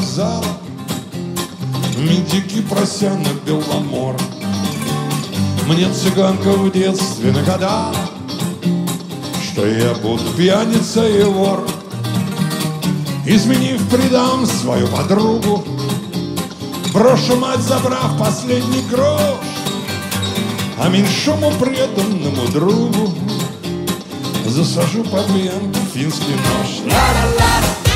Вокзала Медики прося на Беломор. Мне цыганка в детстве нагадала Что я буду пьяница и вор. Изменив, предам свою подругу. Брошу мать, забрав последний грош. А меньшому преданному другу Засажу под ленту финский нож. Ла-ла-ла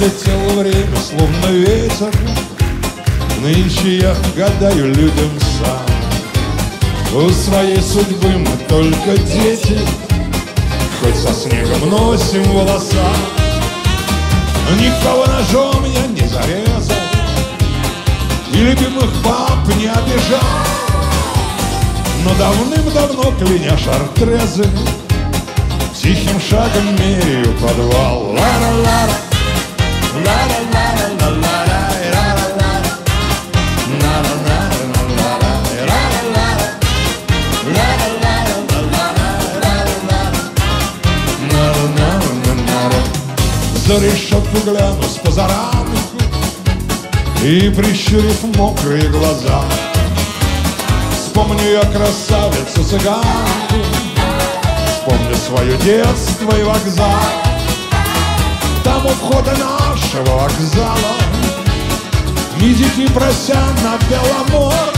Пролетело время, словно ветер. Нынче я гадаю людям сам. У своей судьбы мы только дети. Хоть со снегом носим волоса Никого ножом я не зарезал. И любимых пап не обижал. Но давным-давно кляня шартрезы Тихим шагом меряю подвал. Ла-ла-ла За решетку гляну с позаранку И прищурив мокрые глаза Вспомню я красавицу цыганку Вспомню свое детство и вокзал. Там у входа нашего вокзала Медики прося на Беломор.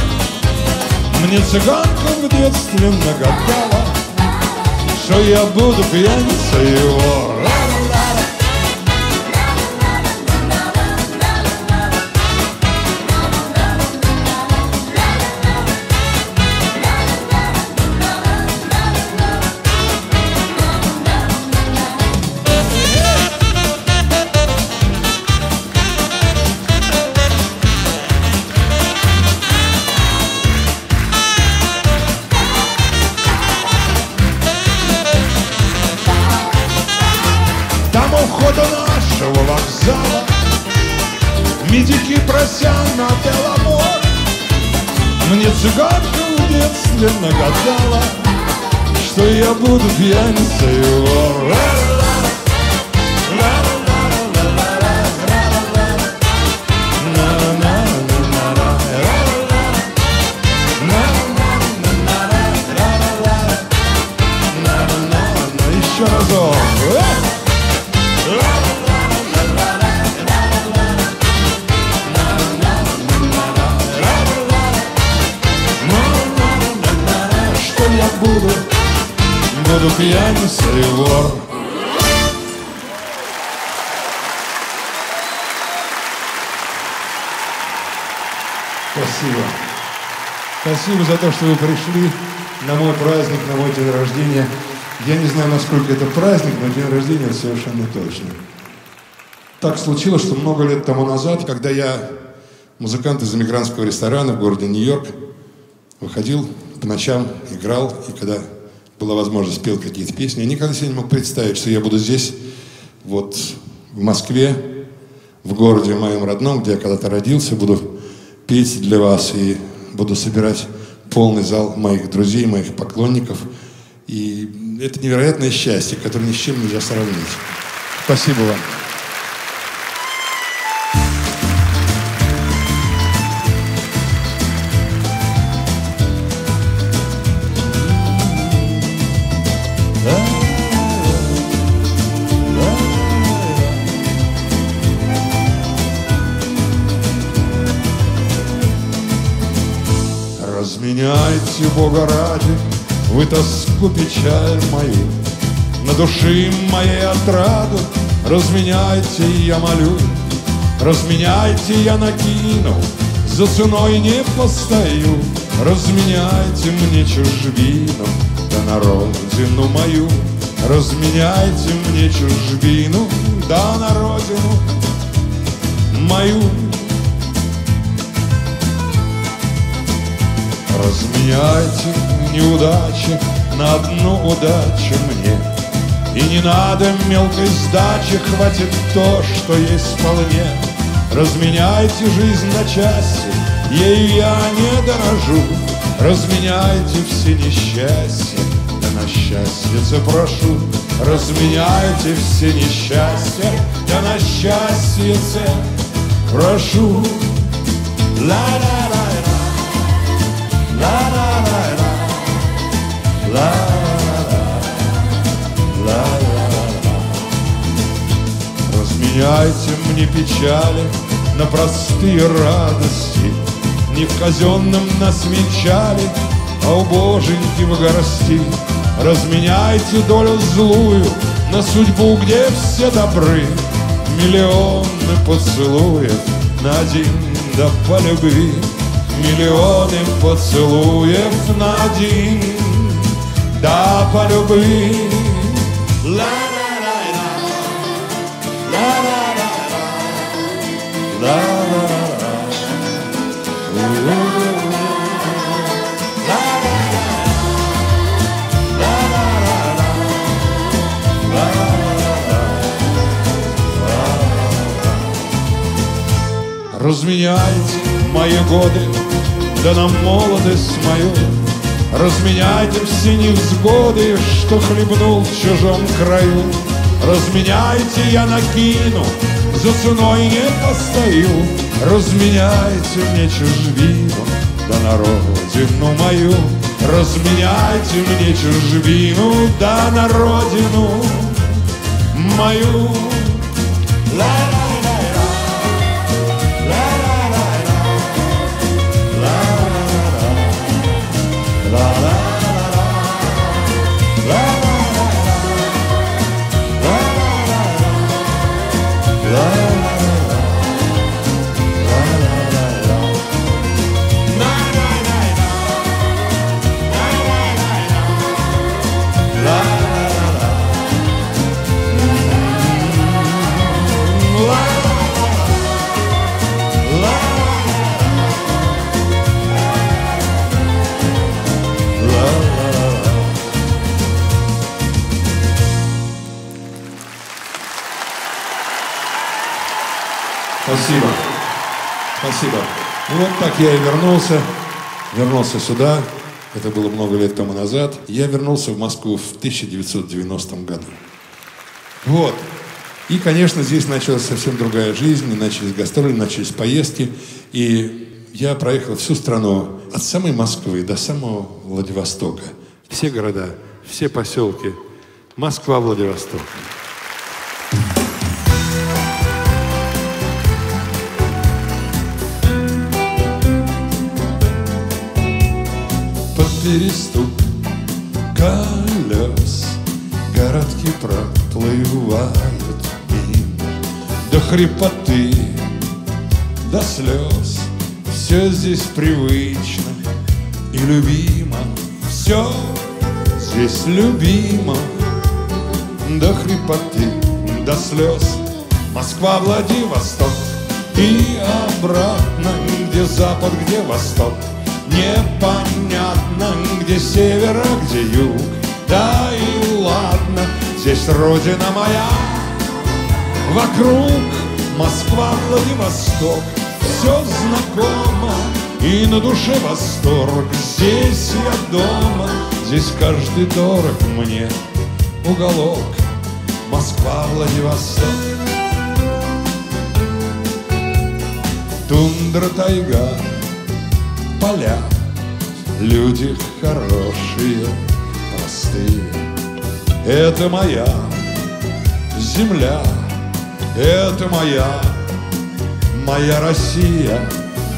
Мне цыганка в детстве нагадала Что я буду пьяницей и вор и вор Еще разок. Что я буду? Буду пьяницей и вор. Спасибо. Спасибо за то, что вы пришли на мой праздник, на мой день рождения. Я не знаю, насколько это праздник, но день рождения это совершенно точно. Так случилось, что много лет тому назад, когда я, музыкант из эмигрантского ресторана в городе Нью-Йорк, выходил по ночам, играл, и когда была возможность, пел какие-то песни, я никогда себе не мог представить, что я буду здесь, вот, в Москве, в городе моем родном, где я когда-то родился, буду петь для вас и буду собирать полный зал моих друзей, моих поклонников. И это невероятное счастье, которое ни с чем нельзя сравнить. Спасибо вам. Разменяйте Бога ради Вы тоску печаль мою На души моей отраду Разменяйте, я молю Разменяйте, я накину За ценой не постою. Разменяйте мне чужбину Да на родину мою. Разменяйте мне чужбину Да на родину мою Разменяйте неудачи на одну удачу мне И не надо мелкой сдачи, хватит то, что есть вполне. Разменяйте жизнь на части, ею я не дорожу. Разменяйте все несчастья, да на счастье запрошу. Разменяйте все несчастья, да на счастье прошу. Ла-ла-ла, ла-ла-ла. Разменяйте мне печали на простые радости, Не в казенном нас венчали, а у боженьки в горсти. Разменяйте долю злую на судьбу, где все добры, Миллионы поцелуев на один да по любви Миллионы поцелуев на один Да по любви Ла-ла-ла-ла. Ла-ла-ла-ла да на молодость мою. Разменяйте все невзгоды, что хлебнул в чужом краю. Разменяйте, я накину, за ценой не постою. Разменяйте мне чужбину, да на родину мою. Разменяйте мне чужбину, да на родину мою Спасибо. Спасибо. Ну вот так я и вернулся. Вернулся сюда. Это было много лет тому назад. Я вернулся в Москву в 1990 году. Вот. И, конечно, здесь началась совсем другая жизнь. Начались гастроли, начались поездки. И я проехал всю страну от самой Москвы до самого Владивостока. Все города, все поселки. Москва, Владивосток. Перестук колес Городки проплывают мимо. До хрипоты, до слез Все здесь привычно и любимо. Все здесь любимо. До хрипоты, до слез Москва, Владивосток. И обратно, где запад, где восток Непонятно, где север, а где юг. Да и ладно, здесь родина моя. Вокруг Москва, Владивосток. Все знакомо и на душе восторг. Здесь я дома, здесь каждый дорог мне. Уголок Москва, Владивосток. Тундра, тайга, поля, люди хорошие, простые. Это моя земля, это моя, моя Россия,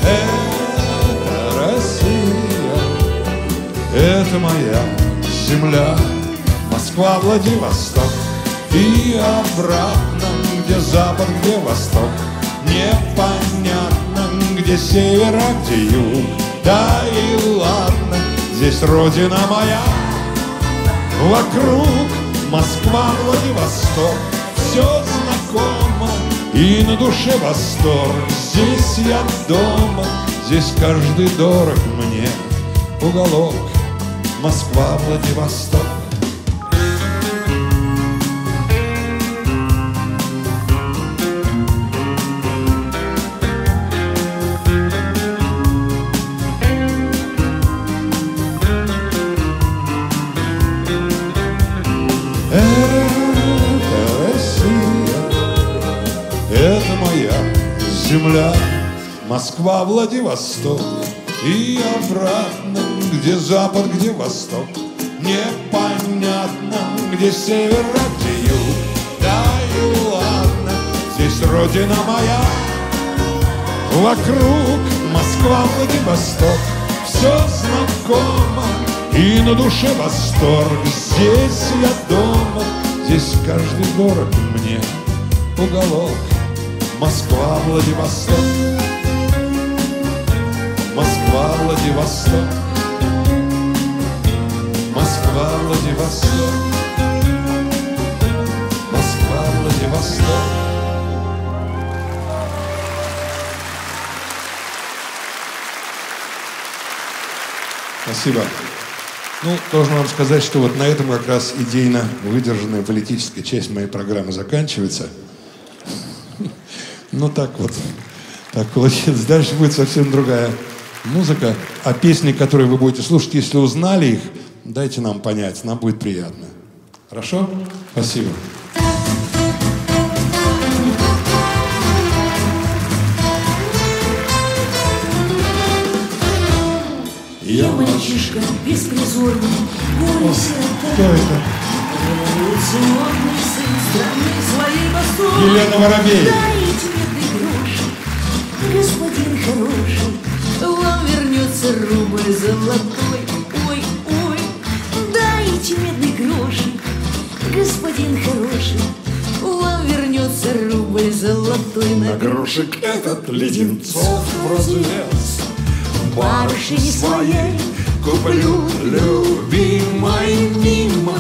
это Россия, это моя земля, Москва, Владивосток и обратно, где запад, где восток, непонятно, где север, а где юг. Да и ладно, здесь родина моя. Вокруг Москва, Владивосток Все знакомо. И на душе восторг Здесь я дома, здесь каждый дорог мне Уголок Москва, Владивосток Москва, Владивосток И обратно, где запад, где восток. Непонятно, где север, а где юг. Да и ладно, здесь родина моя. Вокруг Москва, Владивосток. Все знакомо и на душе восторг. Здесь я дома, здесь каждый город мне. Уголок Москва, Владивосток Москва, Владивосток Москва, Владивосток Москва, Владивосток Спасибо. Ну, должен вам сказать, что вот на этом как раз идейно выдержанная политическая часть моей программы заканчивается. Ну так вот, так получилось. Дальше будет совсем другая музыка. А песни, которые вы будете слушать, если узнали их, дайте нам понять, нам будет приятно. Хорошо? Спасибо. Я мальчишка беспризорный, сирота. Кто это? Революционный сын страны своей восторг. Елена Воробей. Дайте медный грошик, господин хороший, вернется рубль золотой. Ой, ой, дайте медный грошик, господин хороший, вам вернется рубль золотой На грошик этот леденцов развез барышни своей Куплю любимой мимо.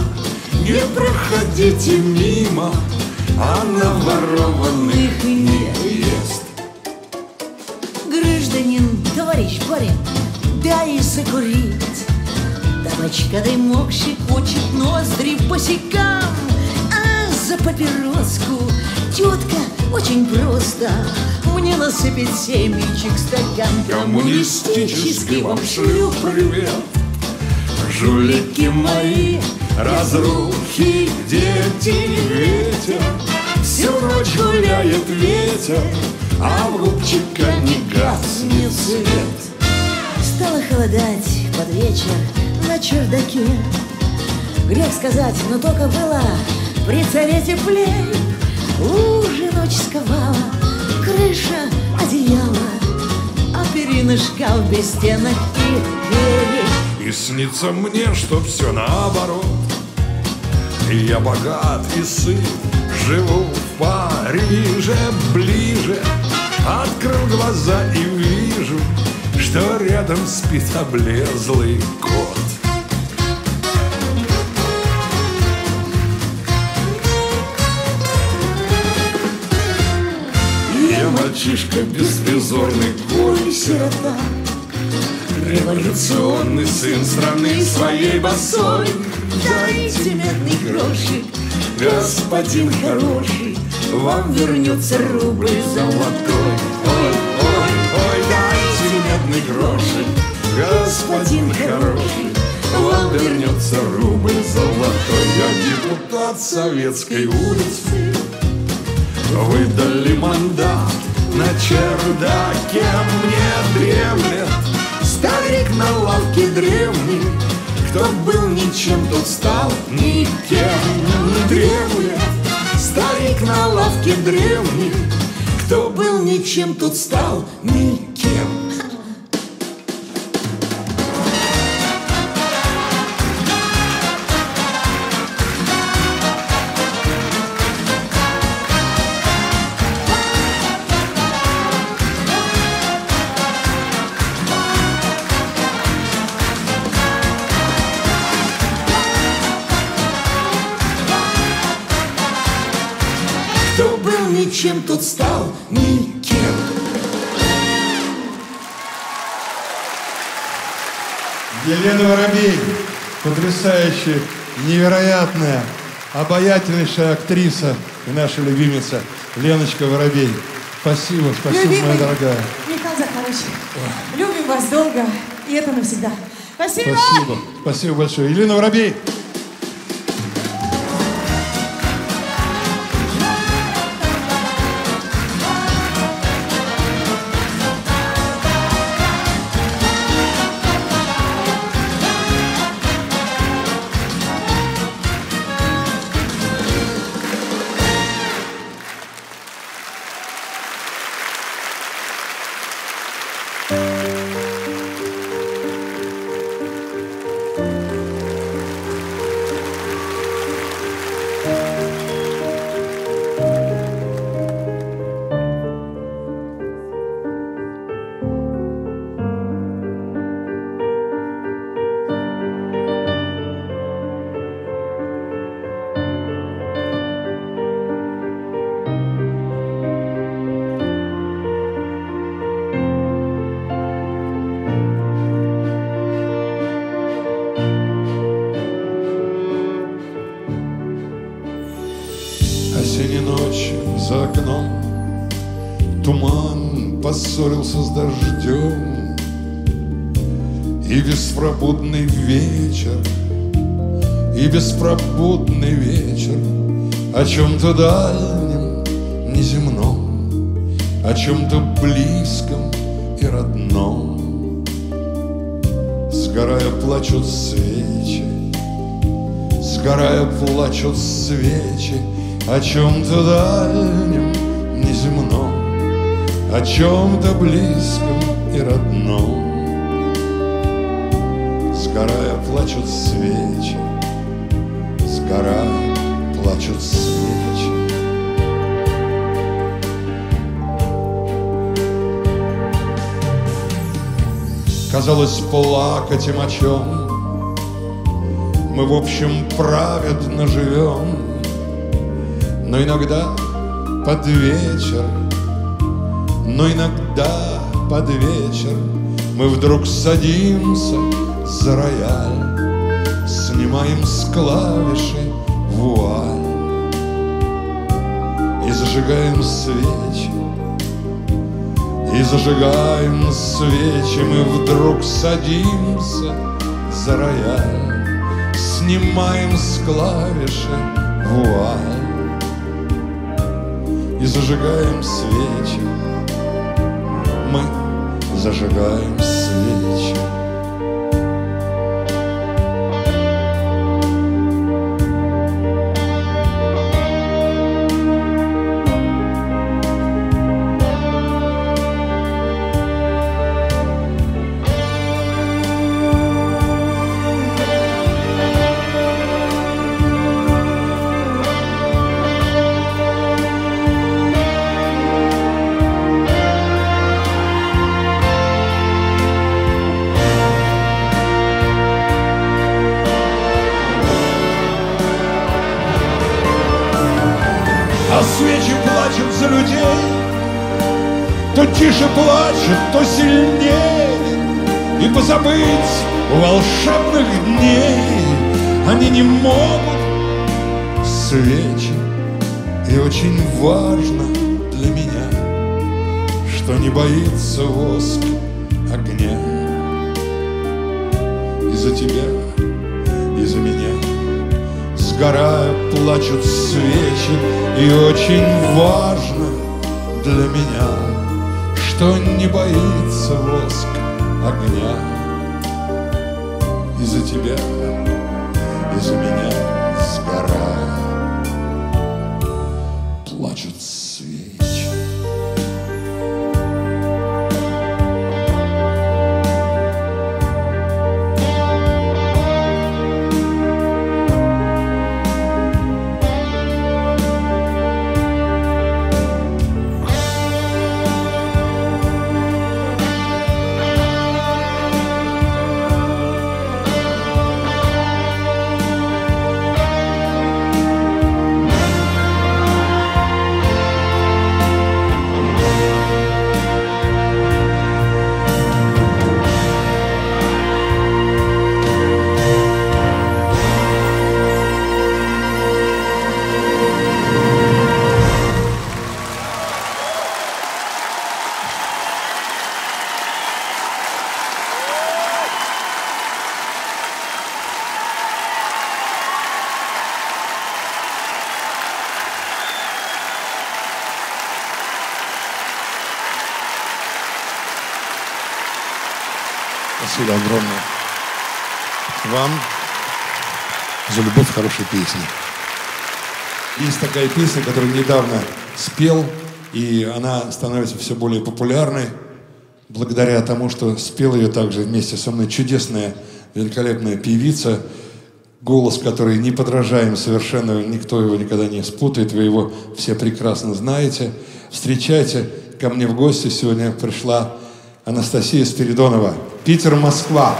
Не проходите мимо А наворованных не ест. Гражданин, товарищ парень, дай закурить. Табачка дымок щекочет ноздри босикам, а за папироску тетка очень просто мне насыпет семечек стакан. Коммунистический вам шлю привет Жулики мои, разрухи, дети, ветер Всю ночь гуляет ветер А в рубчика не гаснет свет Стало холодать под вечер на чердаке. Грех сказать, но только было при царе теплей. Уже ночь сковала, крыша, одеяло, а перина шкаф без стенок и двери. И снится мне, что все наоборот И я богат и сыт, живу в Париже ближе Открыл глаза и вижу, что рядом спит облезлый кот. Я мальчишка беспризорный, горе сирота. Революционный сын страны своей босой. Дайте медный грошик, Господин хороший, вам вернется рубль золотой. Медный грошик, господин хороший, вам вернется рубль золотой. Я депутат советской улицы, выдали мандат, на чердаке мне дремлет Старик на лавке древний, кто был ничем, тот стал никем дремлет. Старик на лавке древний, кто был ничем, тот стал никем. Елена Воробей, потрясающая, невероятная, обаятельнейшая актриса и наша любимица Леночка Воробей. Спасибо, спасибо, моя Любимый дорогая. Михаил Захарович, любим вас долго, и это навсегда. Спасибо! Спасибо, спасибо большое. Елена Воробей. Поссорился с дождем И беспробудный вечер И беспробудный вечер О чем-то дальнем, неземном О чем-то близком и родном. Сгорая плачут свечи Сгорая плачут свечи О чем-то дальнем, О чем-то близком и родном. Сгорая плачут свечи Сгорая плачут свечи. Казалось, плакать им о чем Мы, в общем, праведно живем Но иногда под вечер Но иногда под вечер Мы вдруг садимся за рояль Снимаем с клавиши вуаль И зажигаем свечи и зажигаем свечи, мы вдруг садимся за рояль, Снимаем с клавиши вуаль И зажигаем свечи, зажигаем свечи. То тише плачут, то сильнее. И позабыть волшебных дней Они не могут. Свечи И очень важно для меня Что не боится воск огня. И за тебя, и за меня Сгорая, плачут свечи И очень важно для меня Что не боится воск огня И за тебя, и за меня за любовь к хорошей песне. Есть такая песня, которую недавно спел, и она становится все более популярной благодаря тому, что спел ее также вместе со мной чудесная, великолепная певица, голос, который не подражаем совершенно, никто его никогда не спутает, вы его все прекрасно знаете. Встречайте, ко мне в гости сегодня пришла Анастасия Спиридонова, Питер, Москва.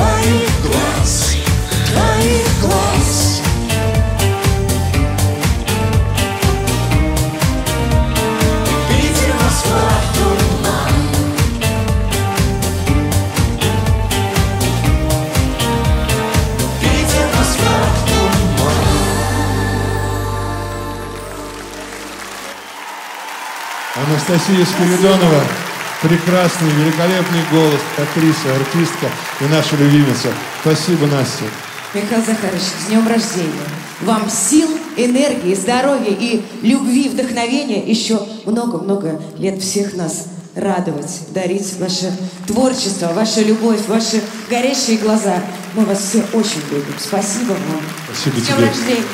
Твоих глаз, твоих глаз. Питер, Москва, туман. Питер, Москва, туман. Анастасия Спиридонова, прекрасный, великолепный голос, актриса, артистка и наша любимица. Спасибо, Настя. Михаил Захарович, с днем рождения. Вам сил, энергии, здоровья и любви, вдохновения еще много-много лет всех нас радовать, дарить ваше творчество, ваша любовь, ваши горящие глаза. Мы вас все очень любим. Спасибо вам. Спасибо С днем тебе. рождения.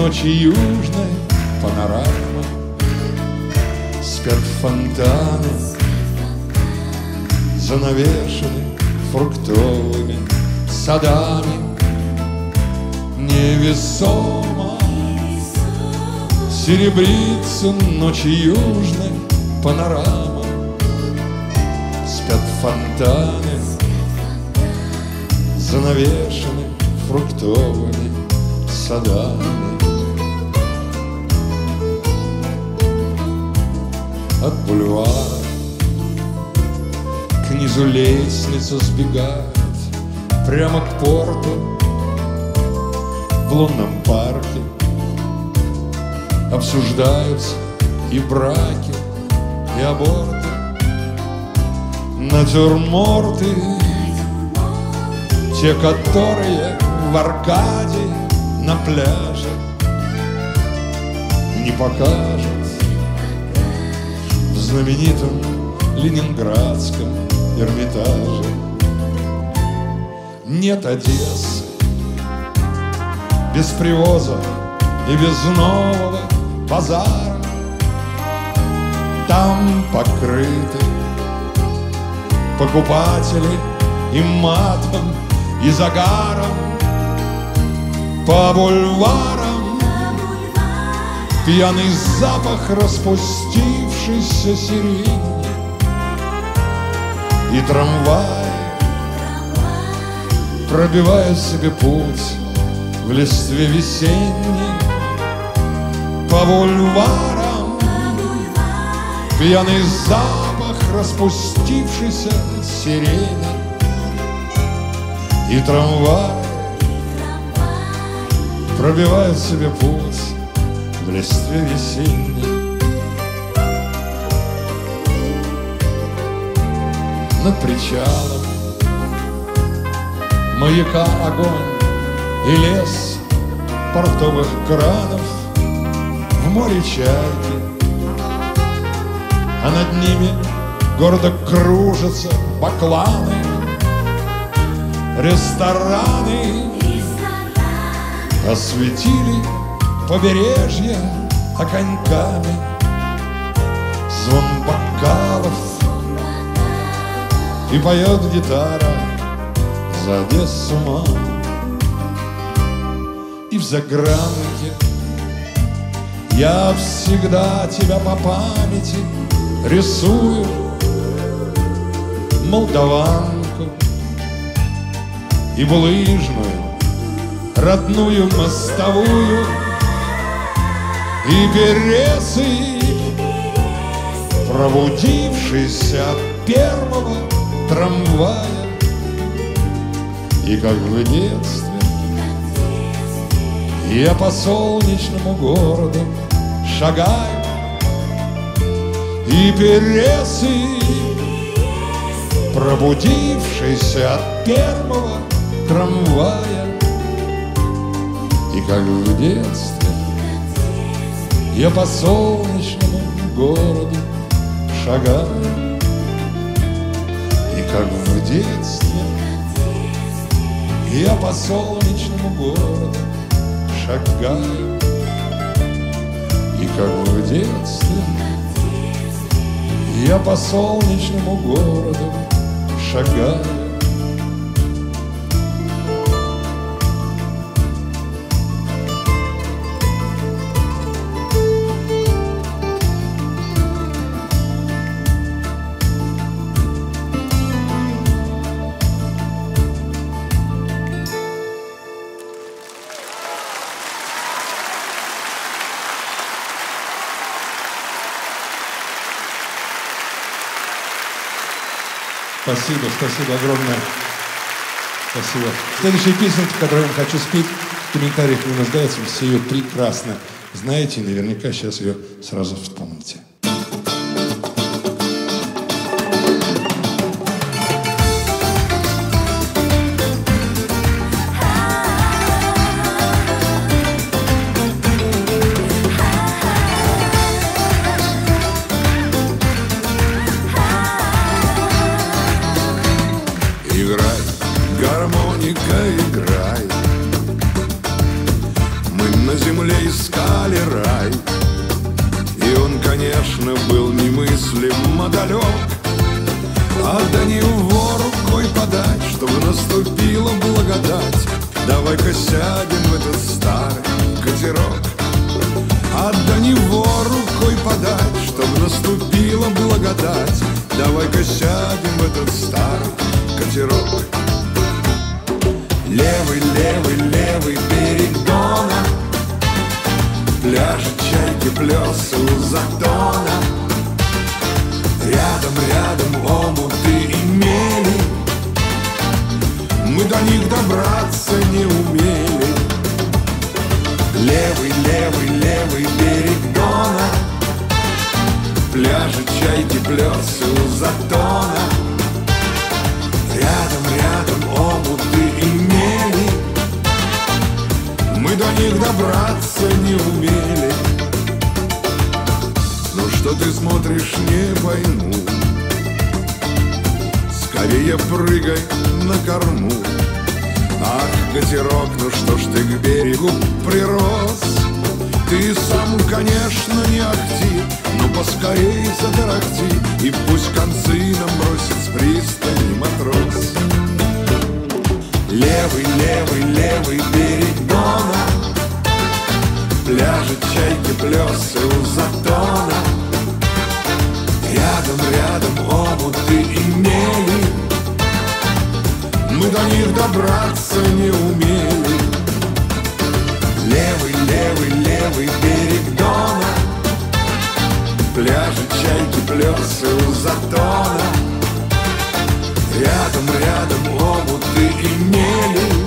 Ночи южной панорама Спят фонтаны занавешены фруктовыми садами Невесомо серебрится ночи южной панорама Спят фонтаны занавешены фруктовыми садами От бульвара. К низу лестница сбегает Прямо к порту. В лунном парке Обсуждаются и браки, и аборты. Натюрморты Те, которые в Аркаде на пляже не покажут знаменитом ленинградском Эрмитаже. Нет Одессы без привоза и без нового базара. Там покрыты покупатели и матом, и загаром по бульварам. Пьяный запах распустившейся сирени И трамвай пробивает себе путь в листве весенней По бульварам Пьяный запах распустившейся сирени И трамвай пробивает себе путь в листве весенней. Над причалом. Маяка огонь и лес портовых кранов. В море чайки, а над ними гордо кружатся бакланы, рестораны. Осветили побережье огоньками, звон бокалов и поет гитара за Одессу маму. И в загранке я всегда тебя по памяти рисую Молдаванку и булыжную родную мостовую и березы, пробудившийся от первого трамвая. И как в детстве я по солнечному городу шагаю, и березы, пробудившийся от первого трамвая. И как в детстве я по солнечному городу шагаю как в детстве. Я по солнечному городу шагаю. И как в детстве. Я по солнечному городу шагаю Спасибо, спасибо огромное. Спасибо. Следующая песенка, которую я хочу спеть, в комментариях не нуждается, все ее прекрасно знаете, наверняка сейчас ее сразу вспомните. Левый, левый, берег Дона. Пляжи, чайки, плесы у затона. Рядом, рядом омуты и мели Мы до них добраться не умели. Левый, левый, левый берег Дона. Пляжи, чайки, плесы у затона. Рядом, рядом омуты и мели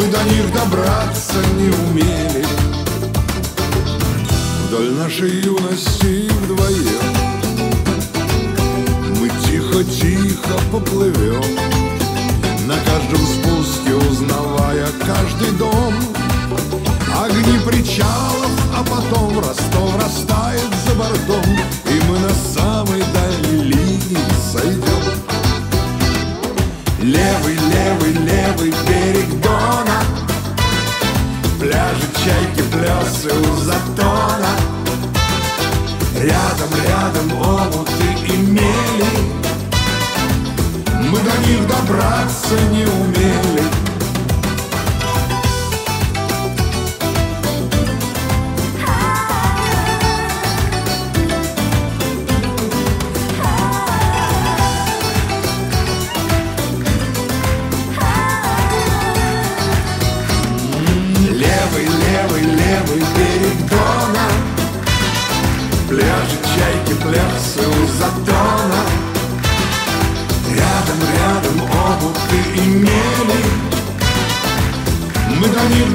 Мы до них добраться не умели. Вдоль нашей юности вдвоем Мы тихо-тихо поплывем. На каждом спуске узнавая каждый дом. Огни причалов, а потом Ростов растает за бортом. И мы на самой дальней линии сойдем. Левый, левый, левый берег чайки, плясы у затона. Рядом, рядом омуты и мели Мы до них добраться не умели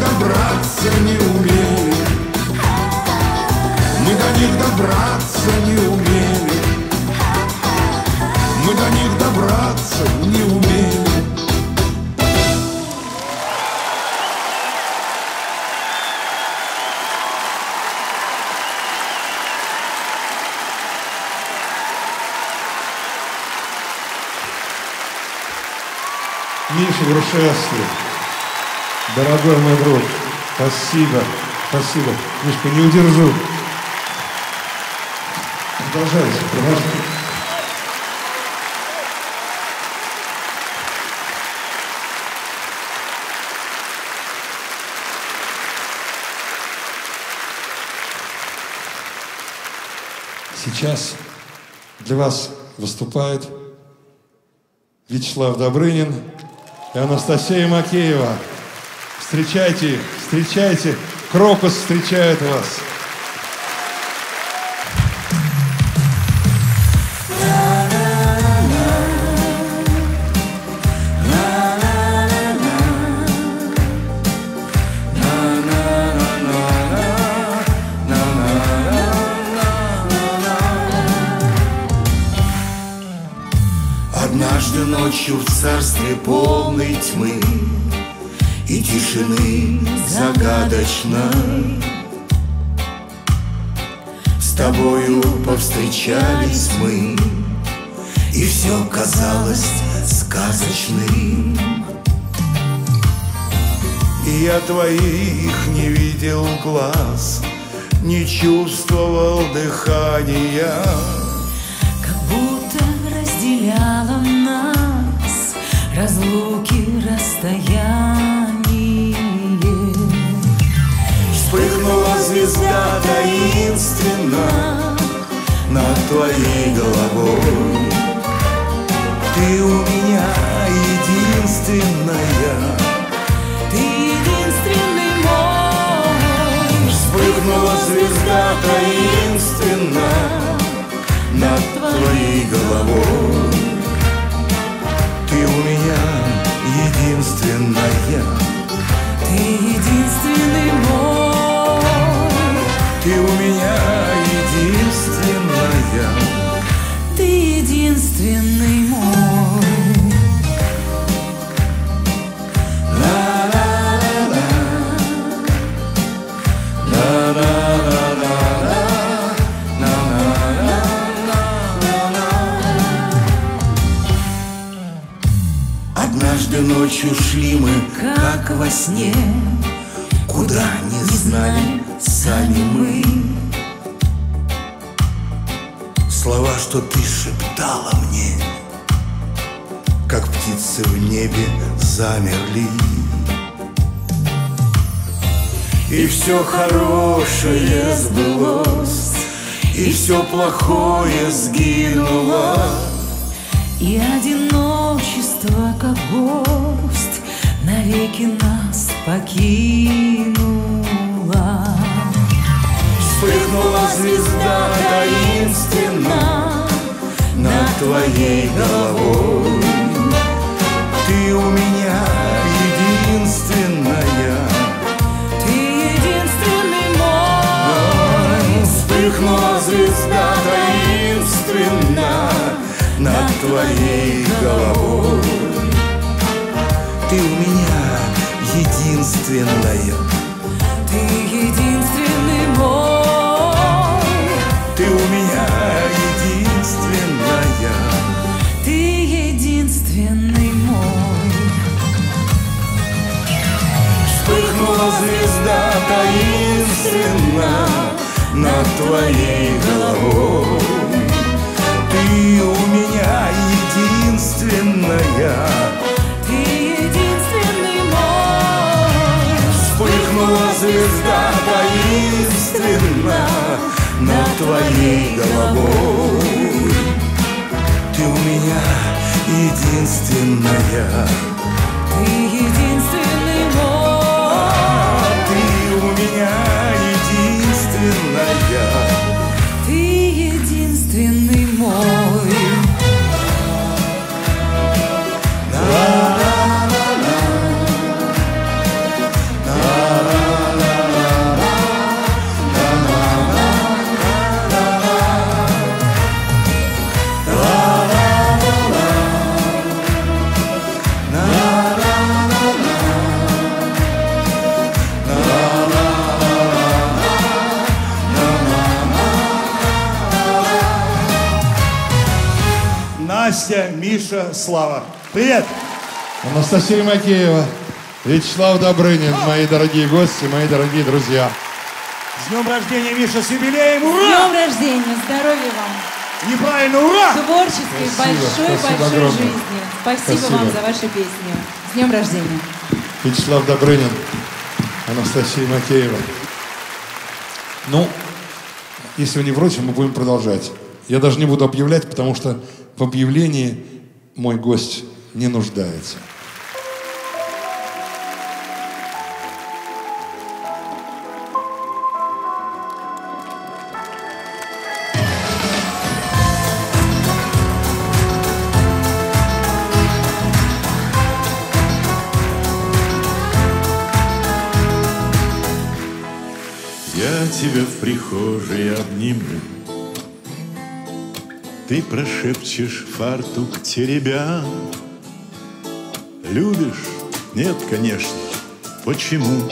добраться не умели. Мы до них добраться не умели. Мы до них добраться не умели. Миша Грушевский, дорогой мой друг, спасибо, спасибо. Мишка, не удержу. Продолжайте, продолжайте. Сейчас для вас выступает Вячеслав Добрынин и Анастасия Макеева. Встречайте их, встречайте. Крокус встречает вас. Однажды ночью в царстве полной тьмы И тишины загадочной С тобою повстречались мы И все казалось сказочным. И я твоих не видел глаз Не чувствовал дыхания. Как будто разделяло нас разлуки, расстояние. Вспыхнула звезда таинственно Над твоей головой. Ты у меня единственная Ты единственный мой, Вспыхнула звезда таинственно Над твоей головой. Ты у меня единственная. Ты единственный мой, ты у меня единственная. Ты единственный мой. Однажды ночью шли мы, как во сне, куда не знали сами мы. Слова, что ты шептала мне Как птицы в небе замерли. И все хорошее сбылось И все плохое сгинуло. И одиночество, как гость, навеки нас покинула. Вспыхнула звезда таинственно Над твоей головой. Ты у меня единственная Ты единственный мой. Вспыхнула звезда таинственно Над твоей головой. Ты у меня единственная звезда таинственно Над твоей головой. Ты у меня единственная. Ты единственный мой. Вспыхнула звезда таинственно Над твоей головой. Ты у меня единственная Настя, Миша, Слава. Привет! Анастасия Макеева, Вячеслав Добрынин, мои дорогие гости, мои дорогие друзья. С днем рождения, Миша, с юбилеем! С Ура! днем рождения, здоровья вам, Неправильно, ура! творческой, Спасибо, большой, спасибо большой огромное. жизни. Спасибо, Спасибо. вам за ваши песни. С днем рождения. Вячеслав Добрынин, Анастасия Макеева. Ну, если вы не против, мы будем продолжать. Я даже не буду объявлять, потому что в объявлении мой гость не нуждается. Я тебя в прихожей обниму Ты прошепчешь фартук теребя Любишь? Нет, конечно. Почему?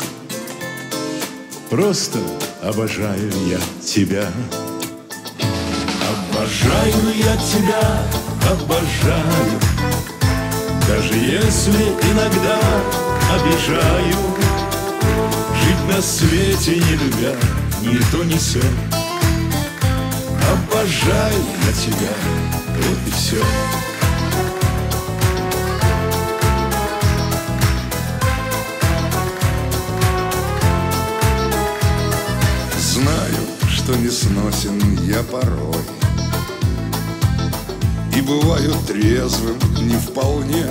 Просто обожаю я тебя Обожаю я тебя, обожаю Даже если иногда обижаю Жить на свете не любя, ни то ни сё Обожаю я тебя, вот и все Знаю, что не сносен я порой. И бываю трезвым не вполне.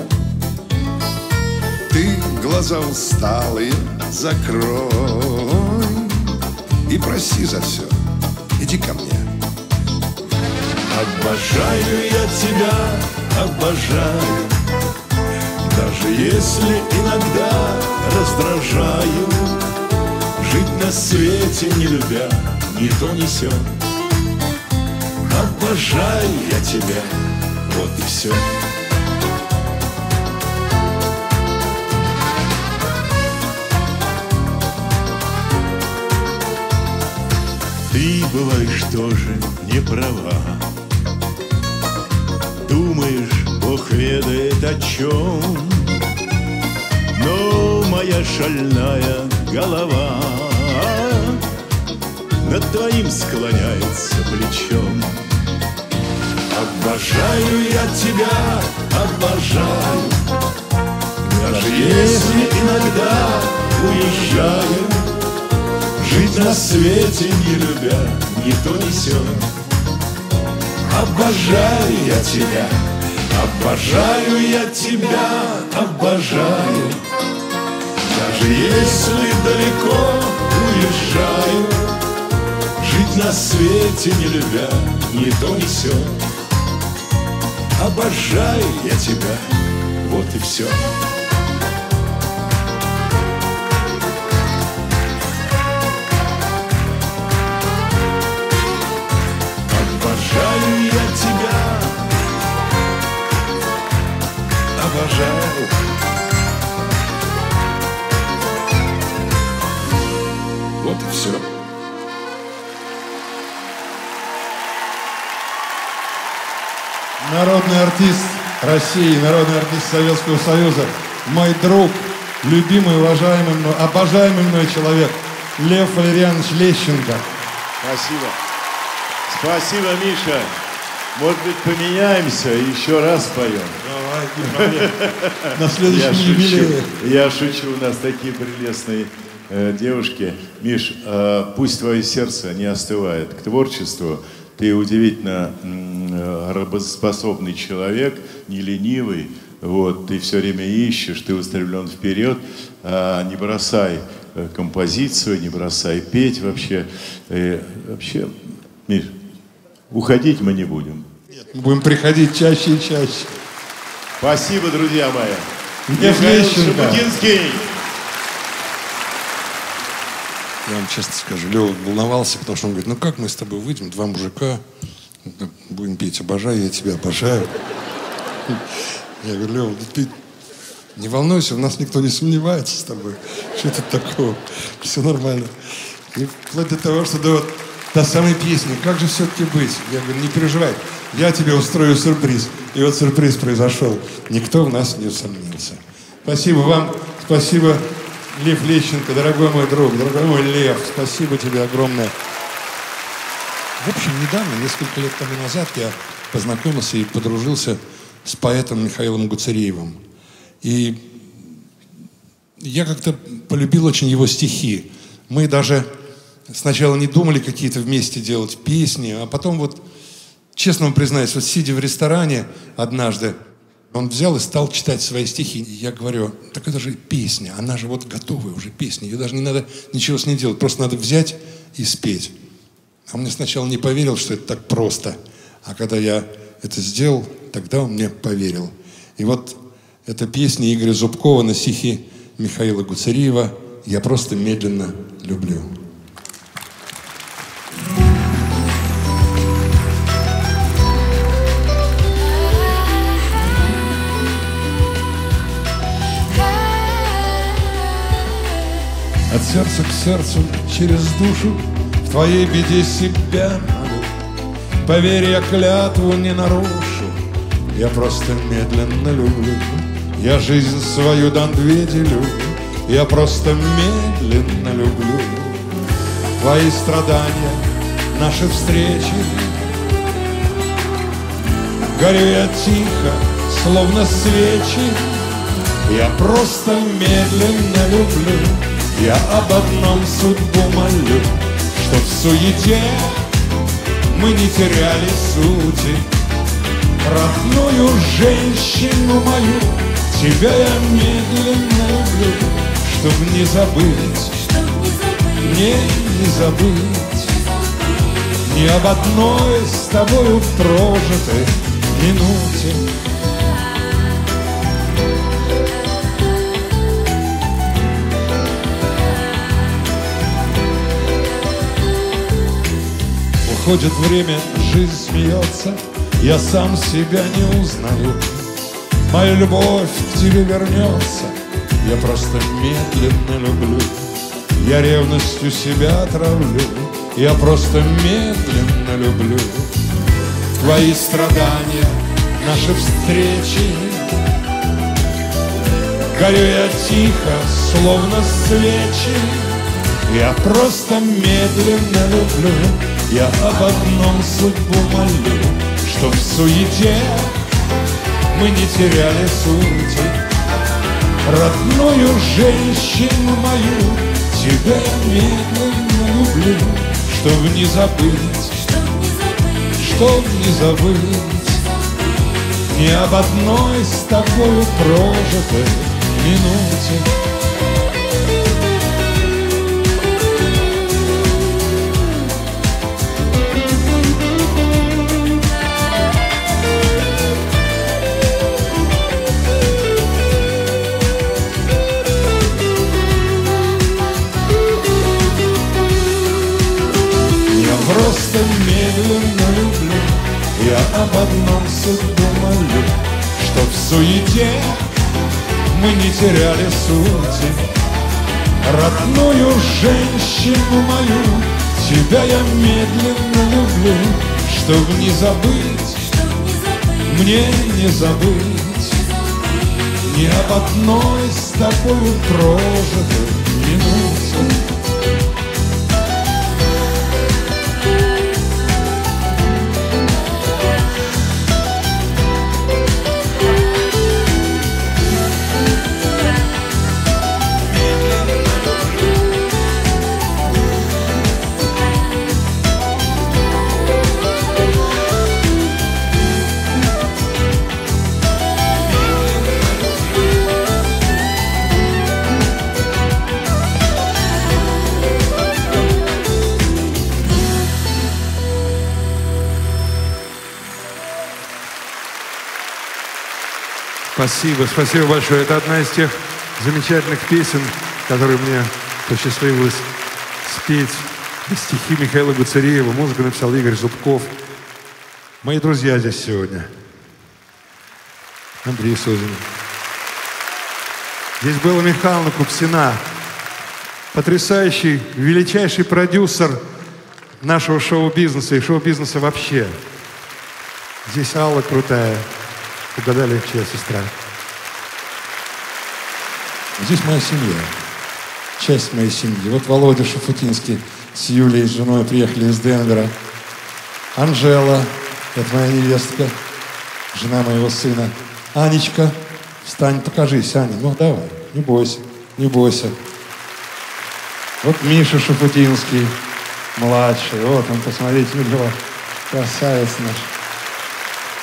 Ты глаза усталые закрой И проси за все, иди ко мне Обожаю я тебя, обожаю. Даже если иногда раздражаю Жить на свете не любя, ни то ни сё Обожаю я тебя, вот и все Ты бываешь тоже не права ведает о чем моя шальная голова Над твоим склоняется плечом. Обожаю я тебя, обожаю. Даже если иногда уезжаю Жить на свете не любя, не то не сё Обожаю я тебя, обожаю я тебя, обожаю. Даже если далеко уезжаю Жить на свете не любя, не то не сё. Обожаю я тебя, вот и все. Обожаю я тебя, обожаю. Вот и все. Народный артист России, народный артист Советского Союза, мой друг, любимый, уважаемый мной, обожаемый мной человек Лев Валерьянович Лещенко. Спасибо. Спасибо, Миша. Может быть, поменяемся и еще раз поем? Давай, На следующем юбилее. Я шучу, у нас такие прелестные э, девушки. Миш, э, пусть твое сердце не остывает к творчеству. Ты удивительно э, работоспособный человек, не ленивый. Вот, ты все время ищешь, ты устремлен вперед. А, не бросай композицию, не бросай петь вообще. Вообще, Миш, уходить мы не будем. Мы будем приходить чаще и чаще. Спасибо, друзья мои. Лев Лещенко. Я вам честно скажу, Лева волновался, потому что он говорит, ну как мы с тобой выйдем, два мужика, будем петь, обожаю, я тебя обожаю. Я говорю, Лева, да ты не волнуйся, в нас никто не сомневается с тобой. Что тут такого? Все нормально. И вплоть до того, что да вот та самая песня, как же все-таки быть? Я говорю, не переживай, я тебе устрою сюрприз. И вот сюрприз произошел. Никто в нас не усомнился. Спасибо вам, спасибо, Лев Лещенко, дорогой мой друг, дорогой мой Лев, спасибо тебе огромное. В общем, недавно, несколько лет тому назад, я познакомился и подружился с поэтом Михаилом Гуцериевым. И я как-то полюбил очень его стихи. Мы даже сначала не думали какие-то вместе делать песни, а потом вот, честно вам признаюсь, вот сидя в ресторане однажды, он взял и стал читать свои стихи. И я говорю, так это же песня, она же вот готовая уже песня, ее даже не надо ничего с ней делать, просто надо взять и спеть. А мне сначала не поверил, что это так просто. А когда я это сделал, тогда он мне поверил. И вот эта песня Игоря Зубкова на стихи Михаила Гуцериева «Я просто медленно люблю». От сердца к сердцу, через душу, в твоей беде себя молю. Поверь, я клятву не нарушу, я просто медленно люблю. Я жизнь свою две делю, я просто медленно люблю. Твои страдания, наши встречи, Горю я тихо, словно свечи, я просто медленно люблю. Я об одном судьбу молю, Что в суете мы не теряли сути. Родную женщину мою Тебя я медленно люблю, Чтоб не забыть, не, не забыть Ни об одной с тобою прожитой минуте. Уходит время, жизнь смеется, я сам себя не узнаю. Моя любовь к тебе вернется, я просто медленно люблю. Я ревностью себя отравлю, я просто медленно люблю. Твои страдания, наши встречи, Горю я тихо, словно свечи Я просто медленно люблю Я об одном судьбу молю Что в суете мы не теряли сути. Родную женщину мою Тебя я медленно люблю. Чтоб не забыть Чтоб не забыть. Ни об одной с тобою прожитой минуте медленно люблю. Я об одном судьбу молю Что в суете мы не теряли сути. Родную женщину мою Тебя я медленно люблю. Чтоб не забыть Мне не забыть. Ни об одной с тобою прожитой Спасибо, спасибо большое. Это одна из тех замечательных песен, которые мне посчастливилось спеть. Стихи Михаила Гуцериева, музыку написал Игорь Зубков. Мои друзья здесь сегодня. Андрей Созин. Здесь была Михайловна Купсина, потрясающий, величайший продюсер нашего шоу-бизнеса и шоу-бизнеса вообще. Здесь Алла крутая. Угадали, чья сестра? Здесь моя семья, часть моей семьи. Вот Володя Шафутинский с Юлей, с женой приехали из Денвера. Анжела, это моя невестка, жена моего сына. Анечка, встань, покажись, Аня, ну давай, не бойся, не бойся. Вот Миша Шафутинский, младший, вот он, посмотрите, на него, красавец наш.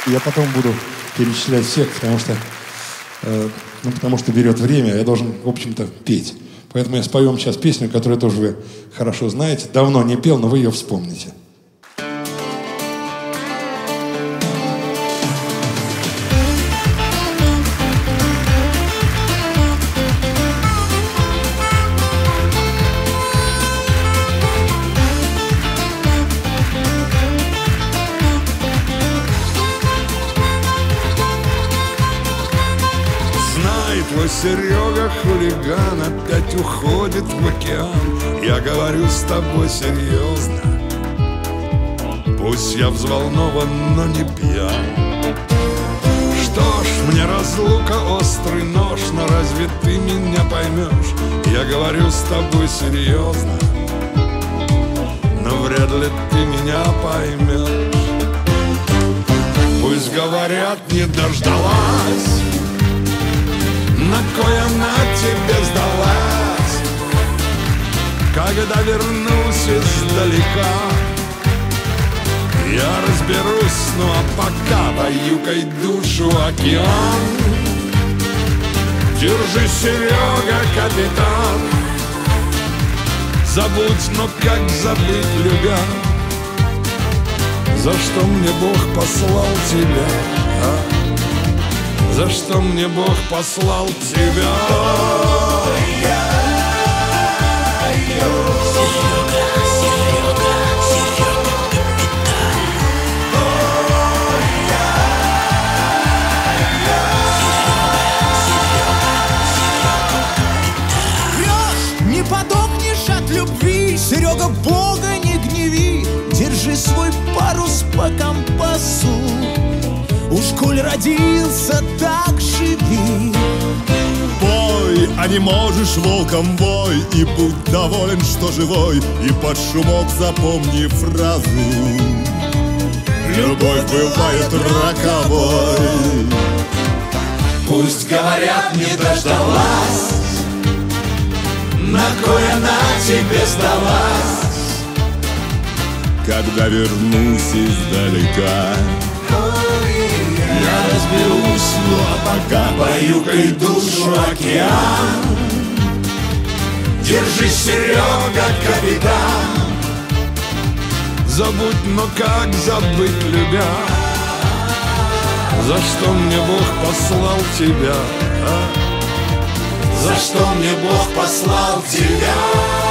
Я потом буду перечислять всех, потому что, э, ну, потому что берет время, я должен, в общем-то, петь. Поэтому я спою вам сейчас песню, которую тоже вы хорошо знаете. Давно не пел, но вы ее вспомните. Серега хулиган опять уходит в океан. Я говорю с тобой серьезно. Пусть я взволнован, но не пьян. Что ж, мне разлука острый нож Но разве ты меня поймешь? Я говорю с тобой серьезно. Но вряд ли ты меня поймешь. Пусть говорят, не дождалась на кой она тебе сдалась? Когда вернусь издалека Я разберусь, ну а пока баюкай душу океан. Держи, Серега, капитан. Забудь, но как забыть, любя? За что мне Бог послал тебя, а? За что мне Бог послал тебя? Не подохнешь от любви Серега, Бога не гневи Держи свой парус по компасу коль родился, так живи. Бог А не можешь волком бой И будь доволен, что живой И под шумок запомни фразу Любовь бывает роковой. Пусть говорят, не дождалась На кой она тебе сдалась? Когда вернусь издалека разберусь, ну а пока Баюкай душу океан. Держись, Серега, капитан. Забудь, но как забыть, любя? За что мне Бог послал тебя, а? За что мне Бог послал тебя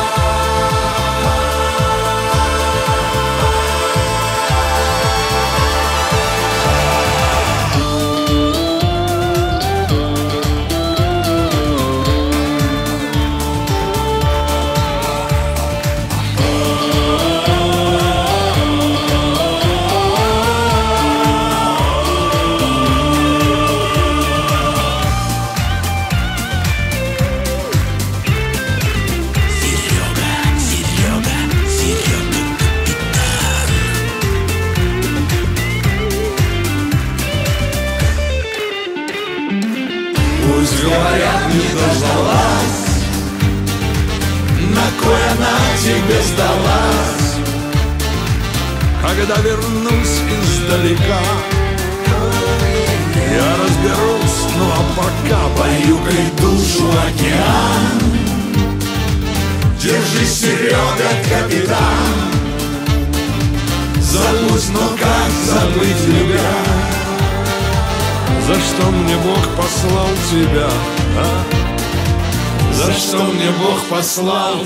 Бог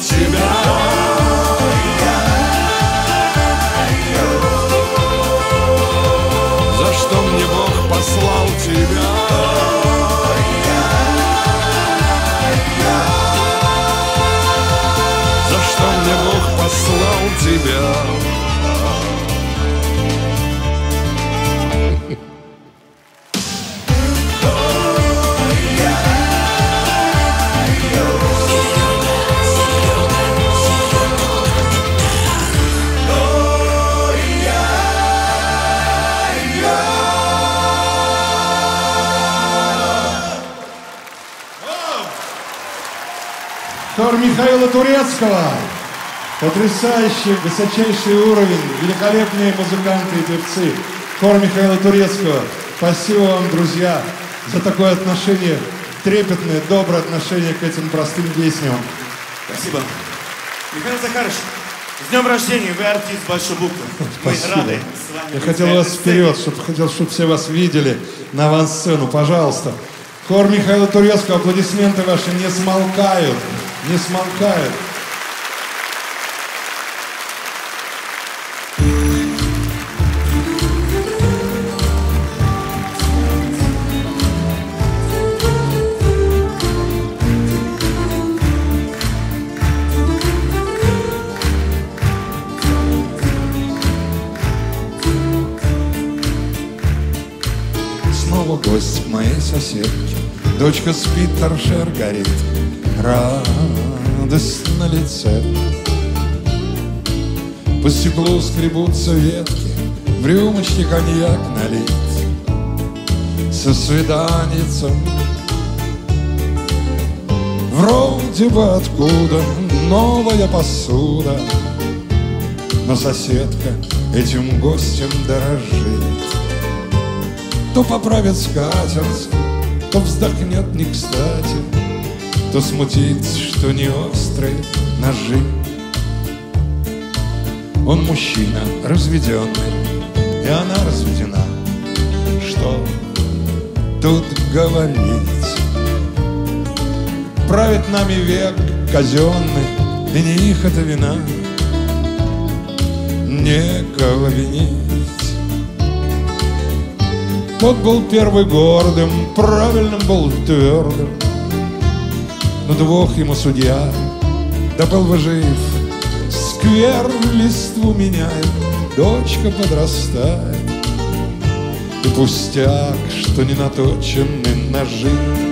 Потрясающий, высочайший уровень, великолепные музыканты и певцы. Хор Михаила Турецкого. Спасибо вам, друзья, за такое отношение, трепетное, доброе отношение к этим простым песням. Спасибо. Михаил Захарович, с днем рождения, вы артист большой буквы. Мы Спасибо. рады с вами Я хотел вас вперед, чтобы хотел, чтобы все вас видели на авансцену, пожалуйста. Хор Михаила Турецкого, аплодисменты ваши не смолкают, не смолкают. Дочка спит, торшер горит Радость на лице. По стеклу скребутся ветки В рюмочке коньяк налить Со свиданницем Вроде бы откуда новая посуда. Но соседка этим гостем дорожит. То поправит скатерть, то вздохнет не кстати, то смутится, что не острые ножи. Он мужчина разведенный, и она разведена. Что тут говорить? Правит нами век казенный, и не их это вина. Некого винить. Тот был первый гордым, правильным был твердым. Но двух ему судья, да был бы жив. Сквер листву меняет, дочка подрастает. И пустяк, что не наточены ножи.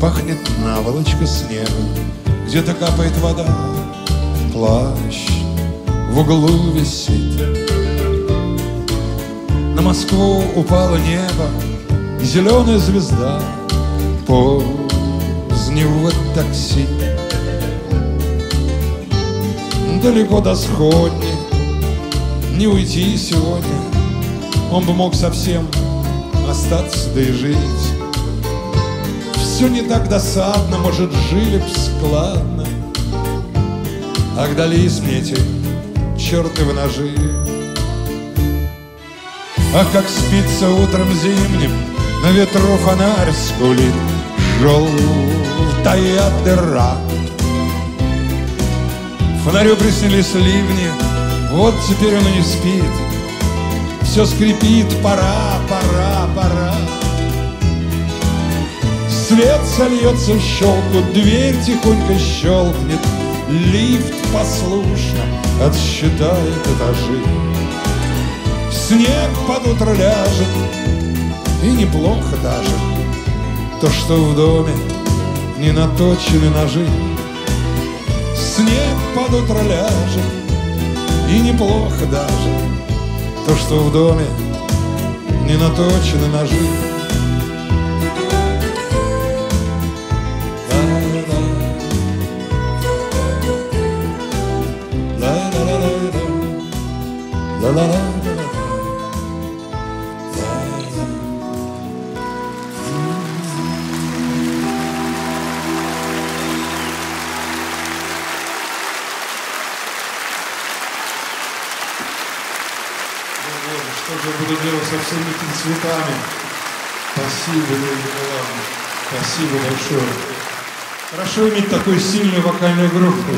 Пахнет наволочка снега Где-то капает вода Плащ в углу висит. На Москву упало небо И зеленая звезда Позднего такси. Далеко до сходни Не уйти сегодня Он бы мог совсем остаться да и жить Все не так досадно Может, жили б складно. Ах, дались мне эти чертовы ножи. Ах, как спится утром зимним На ветру фонарь скулит Желтая дыра. Фонарю приснились ливни Вот теперь он и не спит Все скрипит, пора, Свет сольется в щелку, дверь тихонько щелкнет Лифт послушно отсчитает этажи. Снег под утро ляжет И неплохо даже. То, что в доме не наточены ножи. Снег под утро ляжет И неплохо даже. То, что в доме не наточены ножи Спасибо, Лилия Николаевна. Спасибо большое. Хорошо иметь такую сильную вокальную группу.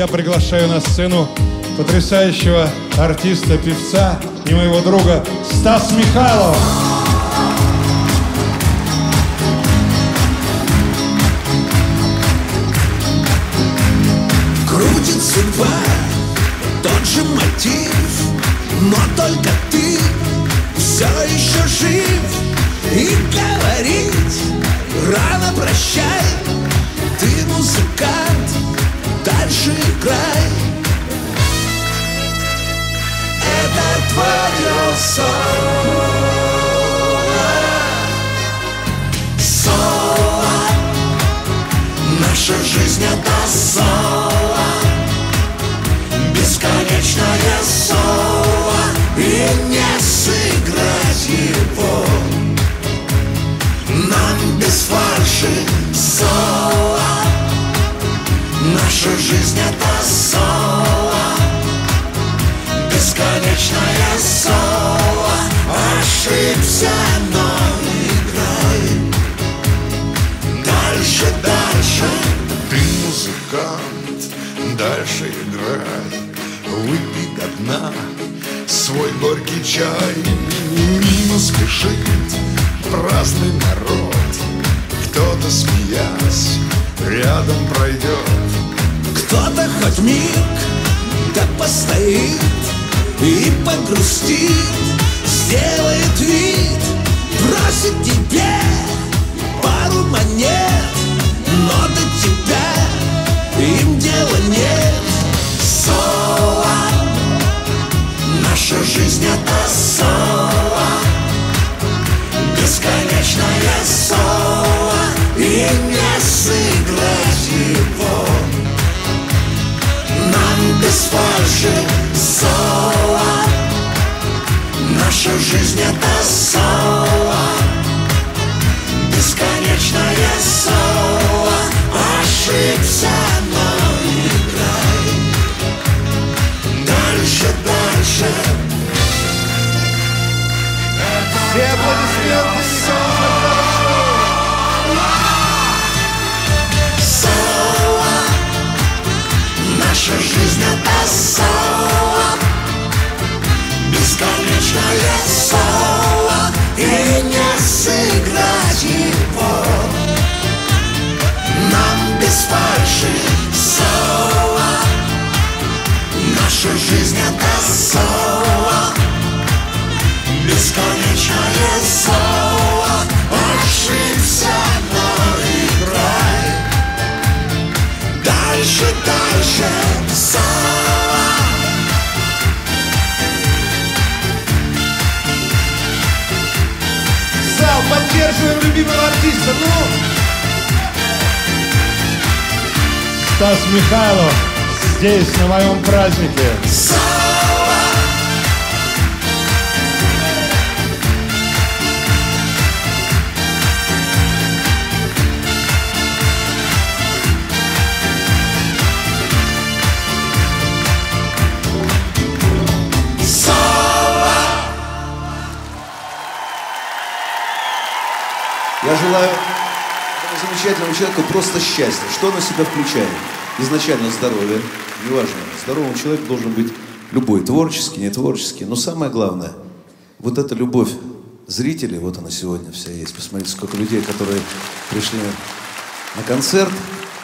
Я приглашаю на сцену потрясающего артиста, певца и моего друга Стас Михайлов. Крутит судьба тот же мотив Но только ты все еще жив И говорить рано прощай Ты музыкант, дальше играй Это твое соло. Соло. Наша жизнь это соло. Бесконечное соло. И не сыграть его. Нам без фальши соло Наша жизнь это соло Бесконечное соло Ошибся, но играй. Дальше, дальше. Ты музыкант, дальше играй. Выпей до дна свой горький чай. Мимо спешит праздный народ. Кто-то смеясь рядом пройдет Кто-то хоть миг да постоит И погрустит Сделает вид Бросит тебе пару монет. Но до тебя им дела нет. Соло Наша жизнь это соло Бесконечное соло И не сыграть его без фальши соло Наша жизнь это соло Бесконечное соло Ошибся, но играй Дальше, дальше. Все аплодисменты соло наша жизнь это соло, бесконечное соло, и не сыграть его. Нам без фальши соло. Наша жизнь это соло, бесконечное соло, ошибся, Дальше, дальше, соло. Зал, поддерживаем любимого артиста, ну! Стас Михайлов здесь, на моем празднике. Я желаю этому замечательному человеку просто счастья. Что он на себя включает? Изначально здоровье, неважно. Здоровым человек должен быть любой, творческий, не творческий. Но самое главное, вот эта любовь зрителей, вот она сегодня вся есть. Посмотрите, сколько людей, которые пришли на концерт.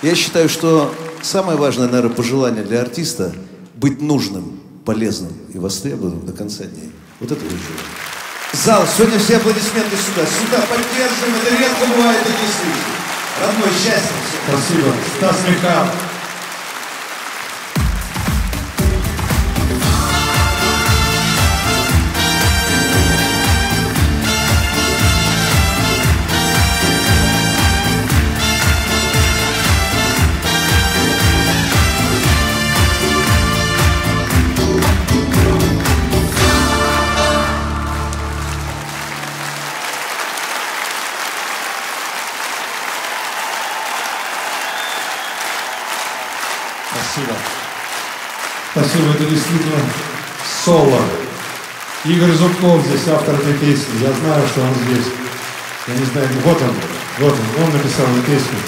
Я считаю, что самое важное, наверное, пожелание для артиста быть нужным, полезным и востребованным до конца дней. Вот это я желаю. Зал, сегодня все аплодисменты сюда. Сюда поддерживаем. Это редко бывает такие случаи. Родной, счастья. всем. Спасибо. Стас Михайлов. Спасибо, это действительно соло. Игорь Зубков здесь автор этой песни. Я знаю, что он здесь. Я не знаю, вот он, вот он, он написал эту песню.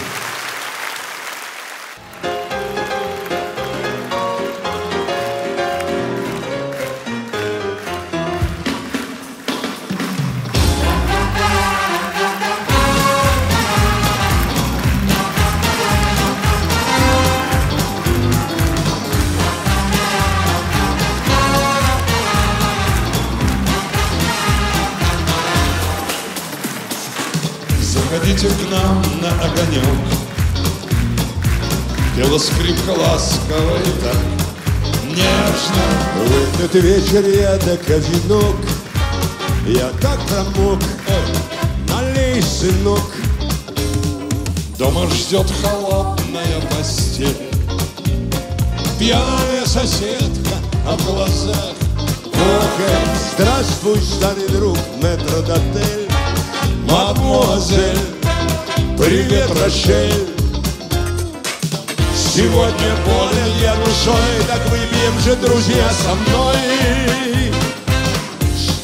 Ласково и так Нежно. В этот вечер я так одинок. Я так промок Налей, сынок. Дома ждет холодная постель. Пьяная соседка, а в глазах. Ох, здравствуй, старый друг, метродотель. Мадмуазель, Привет, Рошель Сегодня болен я душой Так выпьем же, друзья, со мной.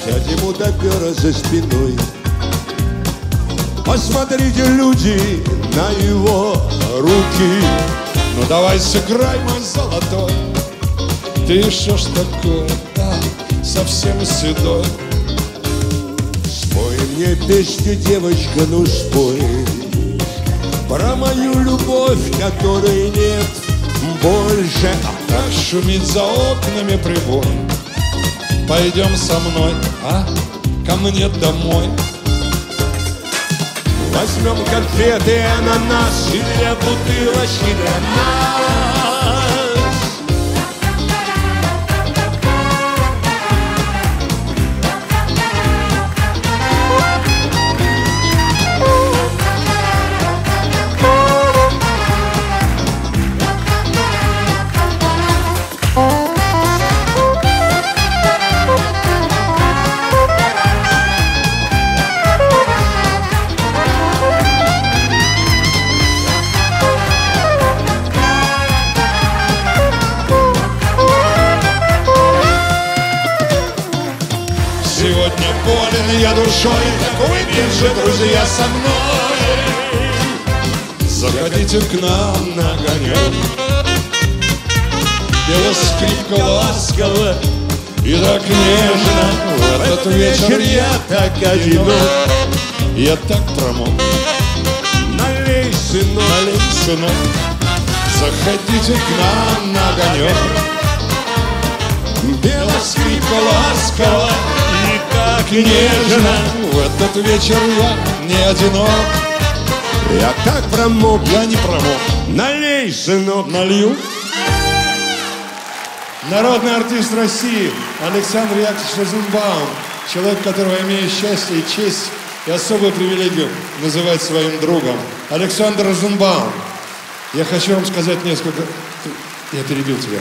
Сядем у топера за спиной. Посмотрите, люди, на его руки. Ну давай сыграй, мой золотой. Ты что ж такое, да, совсем седой? Спой мне песню, девочка, ну спой Про мою любовь, которой нет больше А как шумит за окнами прибой. Пойдем со мной, а, ко мне домой. Возьмем конфеты, ананас И две бутылочки для нас душой, так выпьем же, друзья, со мной. Заходите к нам на огонек, Пела скрипка ласково и так нежно. В этот вечер я так одинок, я так промок. Налей, сынок, налей, сынок, заходите к нам на огонек. Пела скрипка ласково так нежно. В этот вечер я не одинок. Я так промок, я не промок. Налей, сынок, налью. Народный артист России Александр Яковлевич Розенбаум. Человек, которого имею счастье и честь и особую привилегию называть своим другом. Александр Розенбаум. Я хочу вам сказать несколько... Я перебил тебя.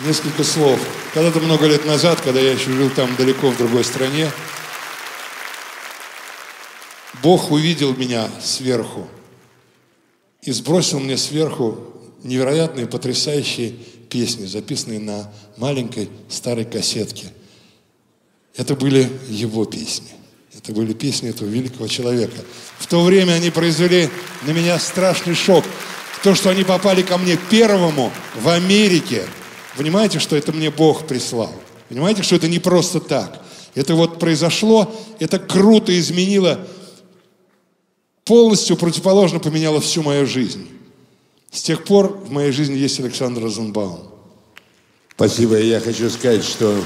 Несколько слов. Когда-то много лет назад, когда я еще жил там далеко в другой стране, Бог увидел меня сверху и сбросил мне сверху невероятные, потрясающие песни, записанные на маленькой старой кассетке. Это были его песни. Это были песни этого великого человека. В то время они произвели на меня страшный шок. То, что они попали ко мне первому в Америке. Понимаете, что это мне Бог прислал? Понимаете, что это не просто так? Это вот произошло, это круто изменило, полностью противоположно поменяло всю мою жизнь. С тех пор в моей жизни есть Александр Розенбаум. Спасибо. Я хочу сказать, что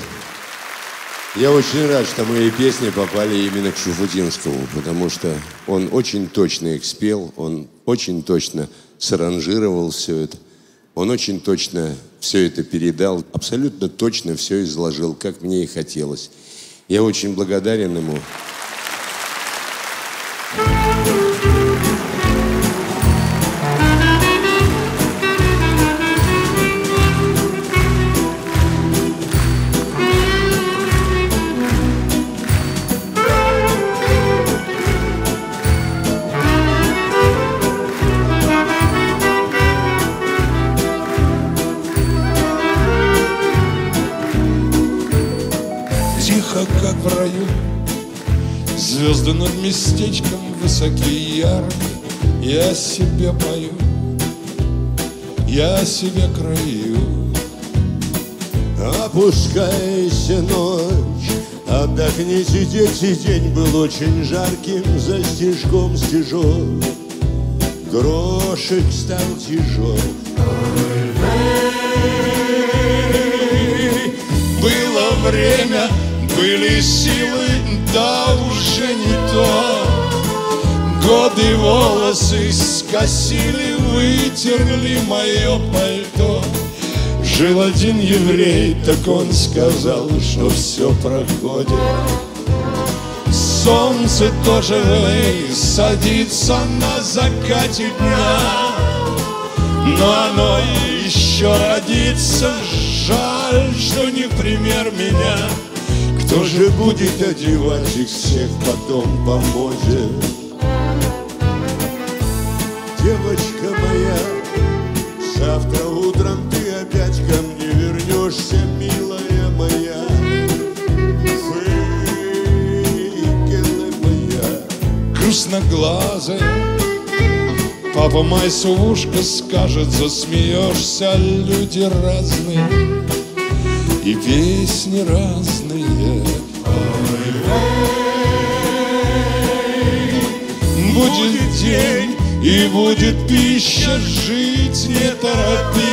я очень рад, что мои песни попали именно к Шуфутинскому, потому что он очень точно их спел, он очень точно саранжировал все это, он очень точно все это передал, абсолютно точно все изложил, как мне и хотелось. Я очень благодарен ему. Звезды над местечком высокие и яркие. Я себе пою, я себе краю. Опускайся ночь, отдохните, дети, день был очень жарким, за стежком стежок, грошек стал тяжел. Было время, были силы, да уже не то. Годы волосы скосили, вытерли мое пальто. Жил один еврей, так он сказал, что все проходит. Солнце тоже эй, садится на закате дня, но оно еще родится. Жаль, что не пример меня. Кто же будет одевать их всех потом по моде? Девочка моя, завтра утром ты опять ко мне вернешься, милая моя. Фейгелы моя. грустноглазая Папа Майсу в ушко скажет, засмеешься, люди разные И песни разные Будет день и будет пища, жить не торопись.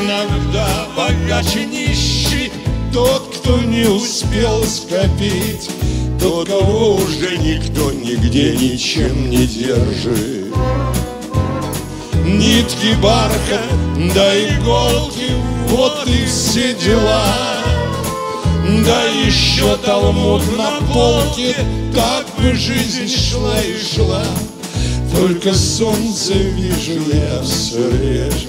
Иногда богаче нищий тот, кто не успел скопить Тот, кого уже никто нигде ничем не держит. Нитки барха, да иголки, вот и все дела Да еще талмуд на полке, так бы жизнь шла и шла. Только солнце вижу я все реже,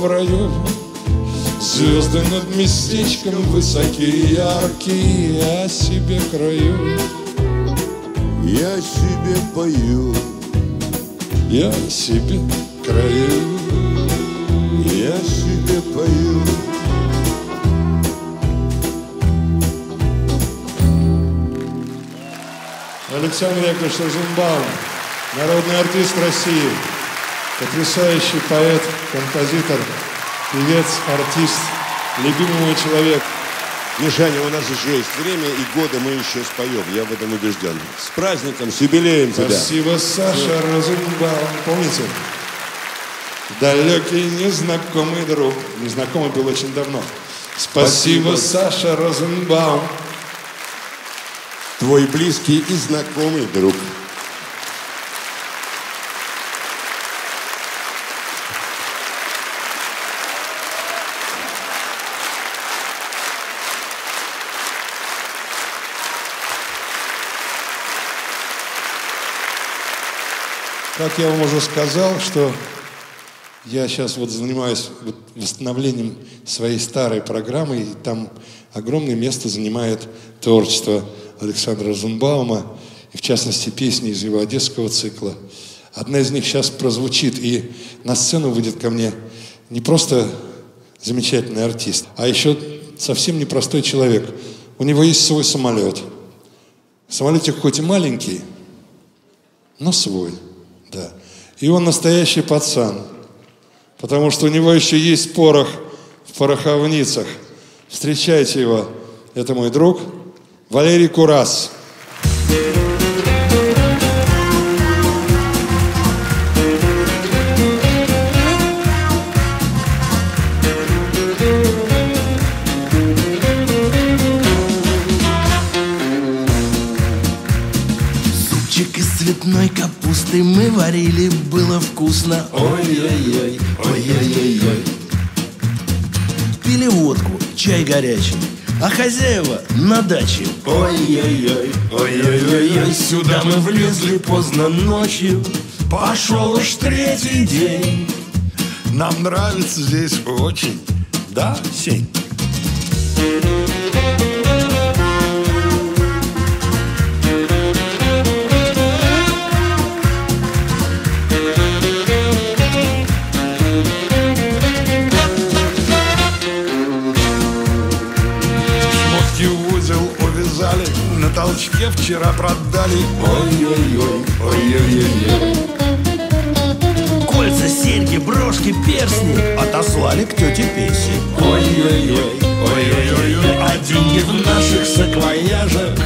в раю, звезды над местечком высокие, яркие, я себе краю. Я себе пою, Я себе краю, я себе пою. Александр Яковлевич Розенбаум, народный артист России, потрясающий поэт, композитор, певец, артист, любимый мой человек. Мишаня, у нас еще есть время и годы мы еще споем, я в этом убежден. С праздником, с юбилеем тебя. Спасибо, Саша Розенбаум. Помните? Далекий незнакомый друг. Незнакомый был очень давно. Спасибо, Спасибо. Саша Розенбаум. Твой близкий и знакомый друг. Как я вам уже сказал, что я сейчас вот занимаюсь вот восстановлением своей старой программы, и там огромное место занимает творчество Александра Розенбаума, и в частности песни из его одесского цикла. Одна из них сейчас прозвучит, и на сцену выйдет ко мне не просто замечательный артист, а еще совсем непростой человек. У него есть свой самолет. Самолетик хоть и маленький, но свой, да. И он настоящий пацан, потому что у него еще есть порох в пороховницах. Встречайте его. Это мой друг Валерий Курас. Цветной капусты мы варили, было вкусно. Ой-ой-ой, ой-ой-ой-ой. Пили водку, чай горячий, а хозяева на даче. Ой-ой-ой, ой-ой-ой, сюда мы влезли поздно ночью. Пошел уж третий день. Нам нравится здесь очень. Да, Сень? На толчке вчера продали. Ой-ой-ой, ой-ой-ой. Кольца, серьги, брошки, перстни отослали к тете Песе. Ой-ой-ой, ой-ой-ой, а деньги в наших саквояжах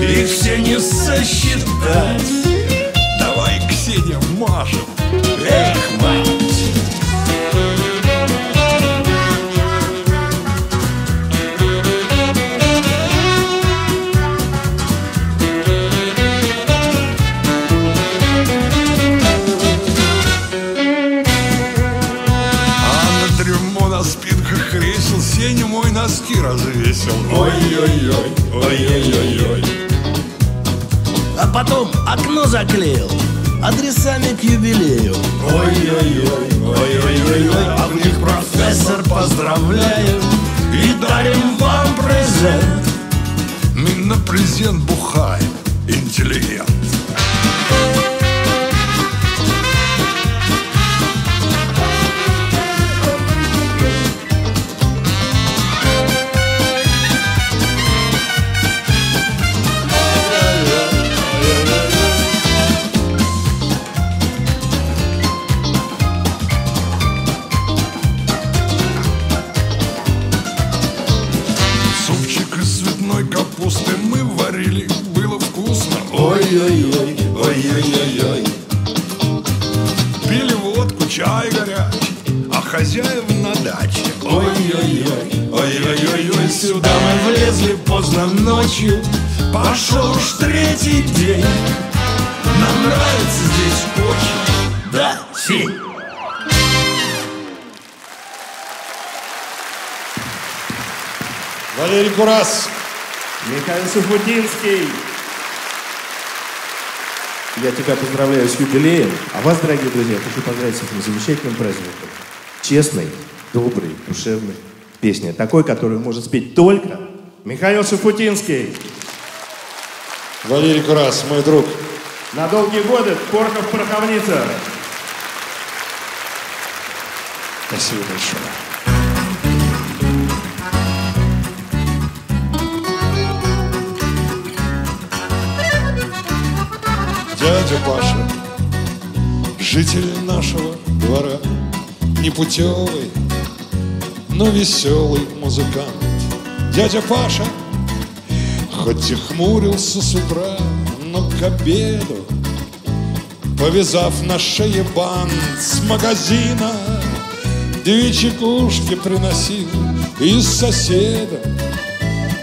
их все не сосчитать. Давай, Ксения, мажем. Эх, мать! Носки развесил. Ой-ой-ой, ой-ой-ой-ой. А потом окно заклеил адресами к юбилею. Ой-ой-ой, ой-ой-ой, а в них профессор поздравляем и дарим вам презент. Мы на презент бухаем, интеллигент. Курас. Михаил Суфутинский. Я тебя поздравляю с юбилеем, а вас, дорогие друзья, хочу поздравить с этим замечательным праздником. Честный, добрый, душевный. Песня такой, которую может спеть только Михаил Шафутинский. Валерий Курас, мой друг. На долгие годы Порохов Пороховница. Спасибо большое. Дядя Паша, житель нашего двора, непутевый, но веселый музыкант. Дядя Паша, хоть и хмурился с утра, но к обеду, повязав на шее бант с магазина, Две чекушки приносил из соседа,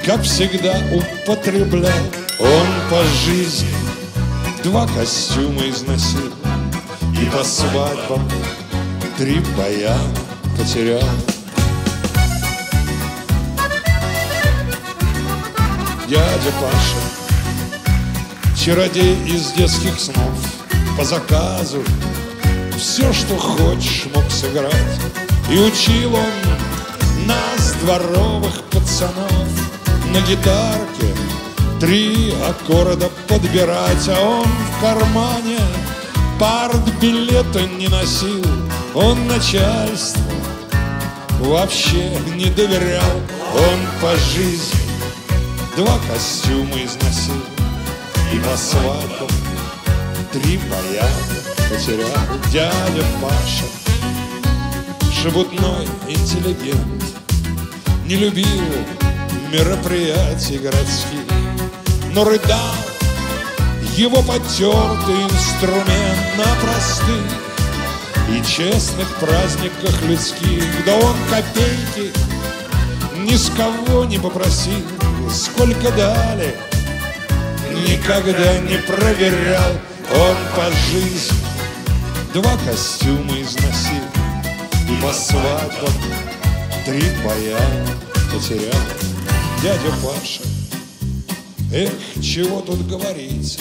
Как всегда употреблял он по жизни Два костюма износил И по свадьбам три баяна потерял. Дядя Паша, чародей из детских снов По заказу все, что хочешь, мог сыграть. И учил он нас, дворовых пацанов На гитарке три аккорда подбирать А он в кармане партбилета не носил. Он начальству вообще не доверял. Он по жизни два костюма износил. И по свадьбам три баяна потерял. Дядя Паша Шебутной интеллигент Не любил мероприятий городских Но рыдал его потертый инструмент На простых и честных праздниках людских. Да он копейки ни с кого не попросил Сколько дали, никогда не проверял. Он по жизни Два костюма износил И по свадьбам три баяна потерял. Дядя Паша Эх, чего тут говорить?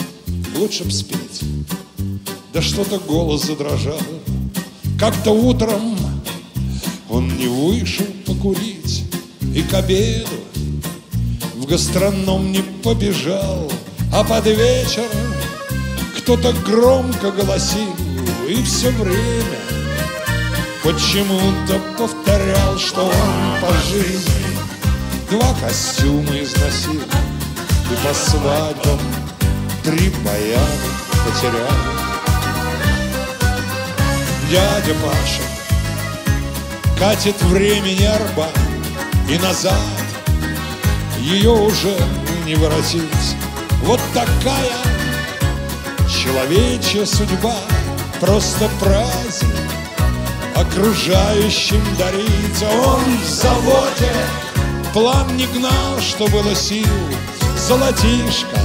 Лучше б спеть. Да что-то голос задрожал. Как-то утром Он не вышел покурить И к обеду В гастроном не побежал. А под вечер Кто-то громко голосил и все время Почему-то повторял, что он по жизни Два костюма износил И по свадьбам три баяна потерял Дядя Паша катит времени арба И назад ее уже не воротить. Вот такая человечья судьба просто праздник окружающим дарить. Он в заводе план не гнал, что было сил, золотишко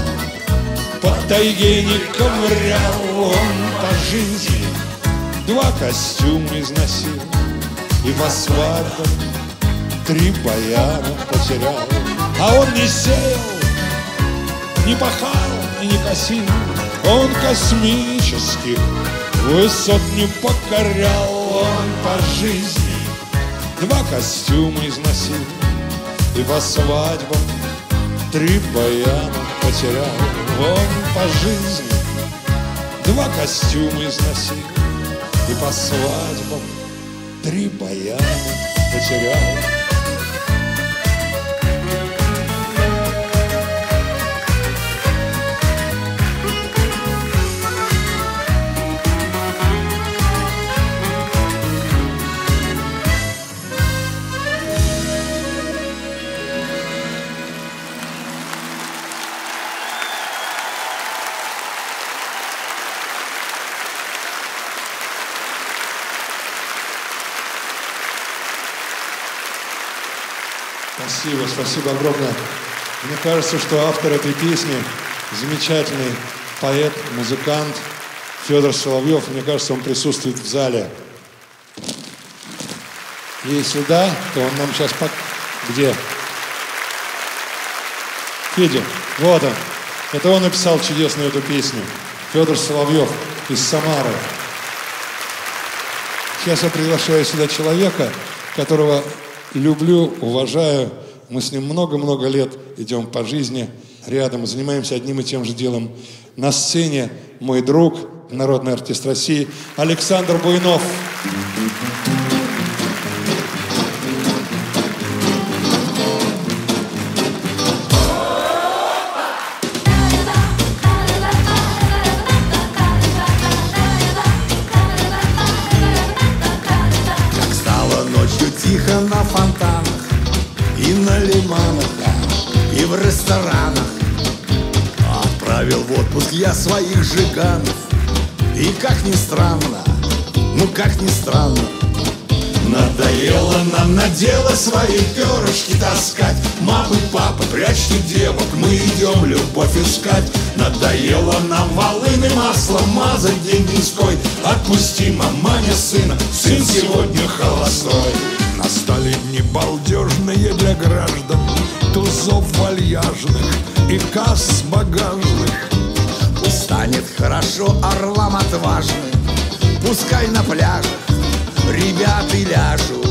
по тайге не ковырял. Он по жизни два костюма износил и по свадьбам три баяна потерял. А он не сеял, не пахал и не косил, он космических Высот не покорял он по жизни Два костюма износил И по свадьбам три баяна потерял Он по жизни. Два костюма износил И по свадьбам три баяна потерял Спасибо, огромное. Мне кажется, что автор этой песни замечательный поэт, музыкант Федор Соловьев. Мне кажется, он присутствует в зале. Если да, то он нам сейчас... Пок... Где? Федя, вот он. Это он написал чудесную эту песню. Федор Соловьев из Самары. Сейчас я приглашаю сюда человека, которого люблю, уважаю. Мы с ним много-много лет идем по жизни рядом, занимаемся одним и тем же делом. На сцене мой друг, народный артист России Александр Буйнов. Я своих жиганов И как ни странно, ну как ни странно Надоело нам на дело свои перышки таскать. Мамы, папы, прячьте девок, мы идем любовь искать. Надоело нам волыны маслом мазать день деньской Отпусти, маманя, сына, сын сегодня холостой. Настали дни балдежные для граждан Тузов вальяжных и касс багажных станет хорошо орлам отважным. Пускай на пляжах ребята ляжут.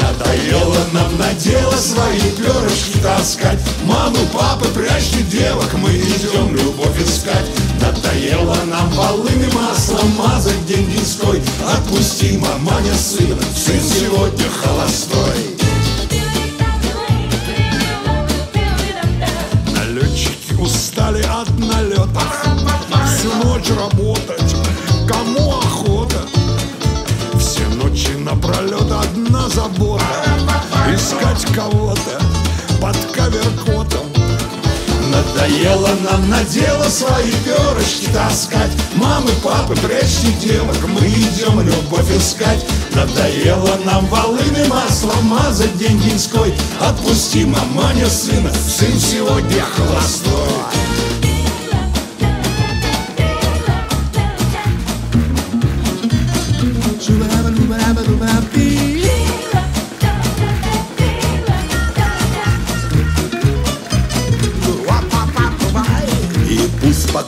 Надоело нам на дело свои перышки таскать. Мамы, папы, прячьте девок, мы идем любовь искать. Надоело нам волыми маслом мазать день деньской Отпусти, маманя, сына, сын сегодня холостой устали от налетов. Всю ночь работать, кому охота? Все ночи напролет одна забота. Искать кого-то под кавер-котом Надоело нам на дело свои перышки таскать. Мамы, папы, прячьте девок, мы идем любовь искать. Надоело нам волыны маслом мазать день деньской. Отпусти, маманя, сына, сын сегодня холостой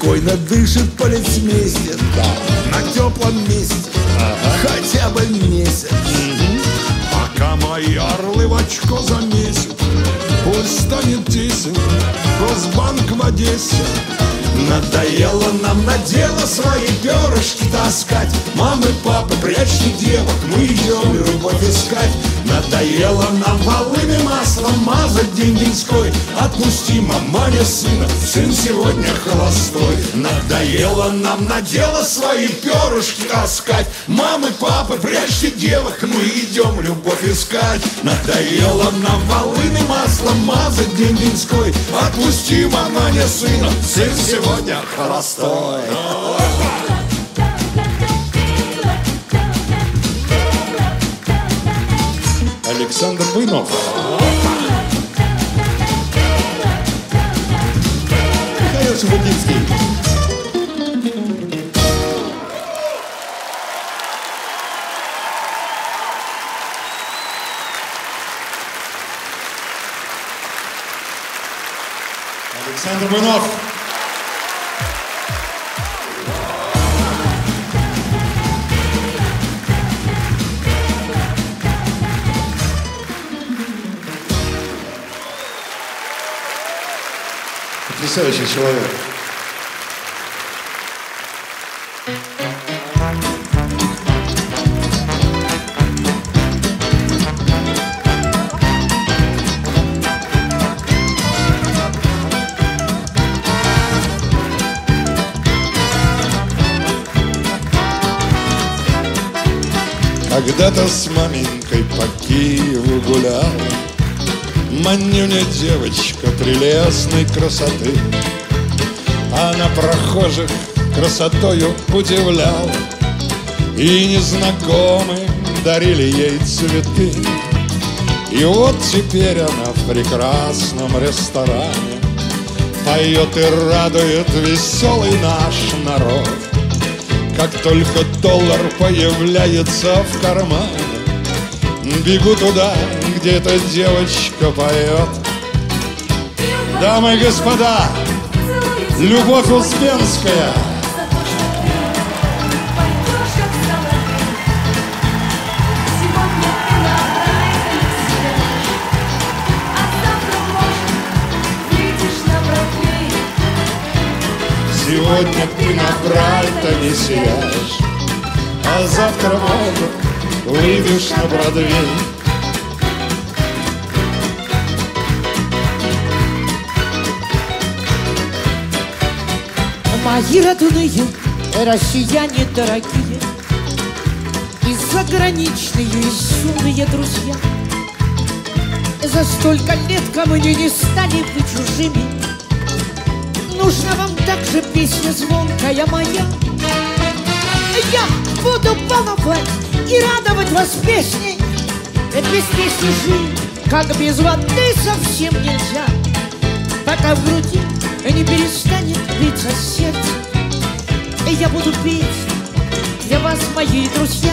спокойно дышит полицмейстер. На теплом месте хотя бы месяц. Пока мои орлы в очко замесят Пусть станет тесен Госбанк в Одессе. Надоело нам на дело свои перышки таскать. Мамы, папы, прячьте девок, мы идем любовь искать Надоело нам волыми маслом мазать день деньской Отпусти, маманя, сына, сын сегодня холостой. Надоело нам на дело свои перышки таскать. Мамы, папы, прячьте девок, мы идем любовь искать. Надоело нам волыми маслом мазать день деньской Отпусти, маманя, сына, сын сегодня холостой Александр Буйнов. Михаил Шуфутинский. Александр Буйнов. Потрясающий человек. Когда-то с маменькой по Киеву гулял Манюня девочка прелестной красоты. Она прохожих красотою удивляла. И незнакомые дарили ей цветы. И вот теперь она в прекрасном ресторане Поет и радует веселый наш народ. Как только доллар появляется в кармане Бегу туда, где эта девочка поет Дамы и господа, Любовь Успенская. Сегодня ты на Брайтоне сияешь, а завтра, может, выйдешь на Бродвей. Мои родные россияне дорогие И заграничные, и шумные друзья За столько лет ко мне не стали вы чужими Нужна вам также песня звонкая моя Я буду баловать и радовать вас песней. Ведь без песни жить, как без воды совсем нельзя. Пока в груди не перестанет биться сердце. И я буду петь для вас, мои друзья.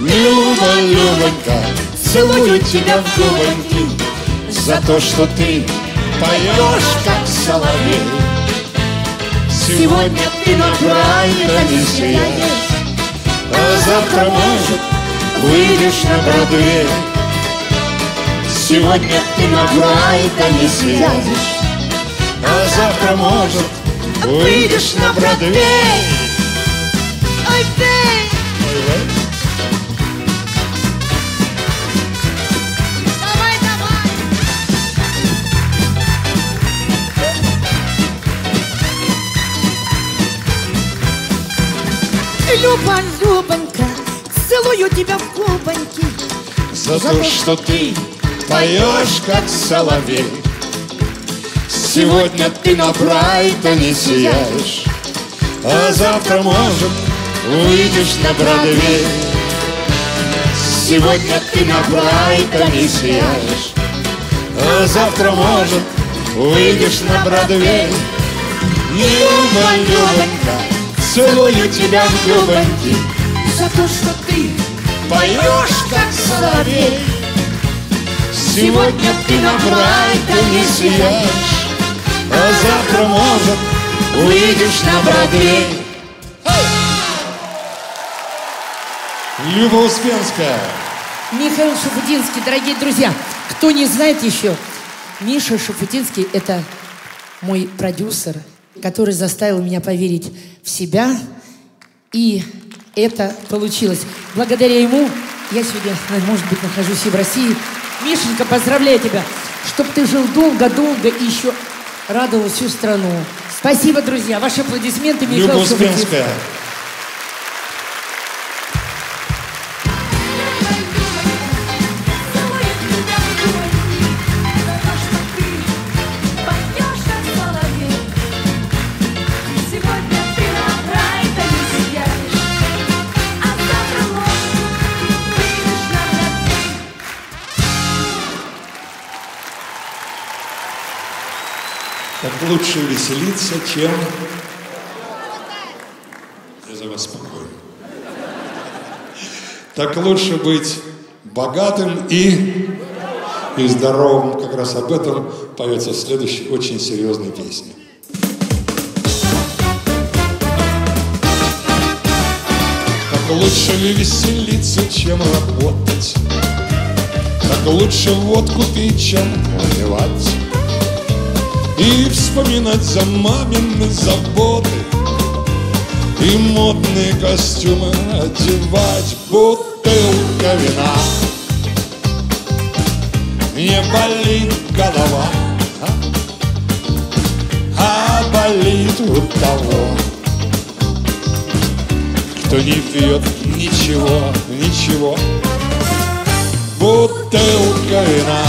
Люба, Любонька, целую тебя в губоньки За то, что ты поешь, как соловей. Сегодня ты на Брайтоне сияешь А завтра, может, выйдешь на Бродвей. Сегодня ты на Брайтоне сияешь А завтра, может, выйдешь на Бродвей. Ой, бей! Люба, целую тебя в губоньки За то, что ты поешь, как соловей. Сегодня ты на Брайтоне сияешь А завтра, может, выйдешь на Бродвей. Сегодня ты на Брайтоне сияешь А завтра, может, выйдешь на Бродвей. Люба, Любонька, целую тебя в губоньки За то, что ты Поешь, как соловей Сегодня ты на Брайтоне сияешь А завтра, может, выйдешь на Бродвей. Люба Успенская. Михаил Шафутинский, дорогие друзья, кто не знает еще, Миша Шафутинский – это мой продюсер, который заставил меня поверить в себя, и это получилось. Благодаря ему я сегодня, может быть, нахожусь и в России. Мишенька, поздравляю тебя, чтобы ты жил долго-долго и еще радовал всю страну. Спасибо, друзья. Ваши аплодисменты, Михаил Люба. Успенская. Лучше веселиться, чем... Я за вас спокоен. Так лучше быть богатым и, и здоровым. Как раз об этом поется в следующей очень серьезной песне. Так лучше ли веселиться, чем работать? Так лучше водку пить, чем выпивать И вспоминать за мамины заботы. И модные костюмы одевать Бутылка вина Не болит голова а? Болит у того Кто не пьет ничего, ничего. Бутылка вина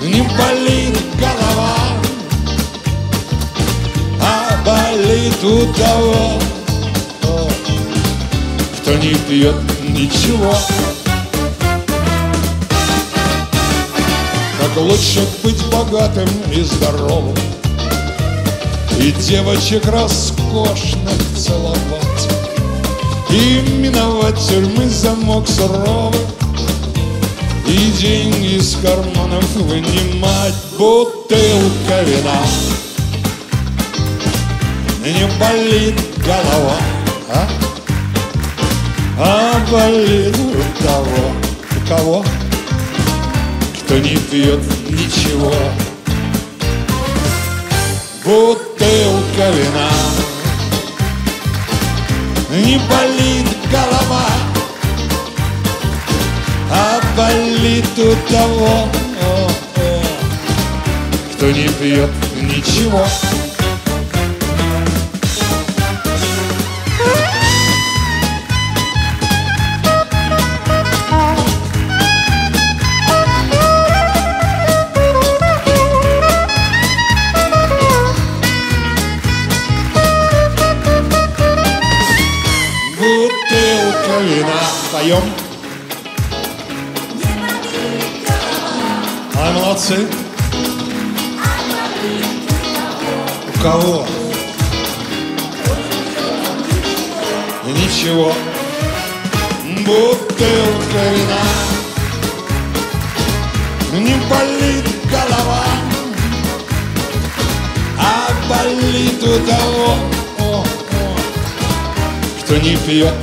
не болит голова, а болит у того, кто не пьет ничего. Как лучше быть богатым и здоровым, и девочек роскошных целовать, и миновать тюрьмы замок суровый, И деньги из карманов вынимать бутылка вина Не болит голова, а? А болит у того, у кого? Кто не пьет ничего Бутылка вина Не болит голова А болит у того о, о, Кто не пьет ничего. Бутылка вина Поем молодцы У кого? Ничего. Бутылка вина. Не болит голова. А болит у того о, о, Кто не пьет.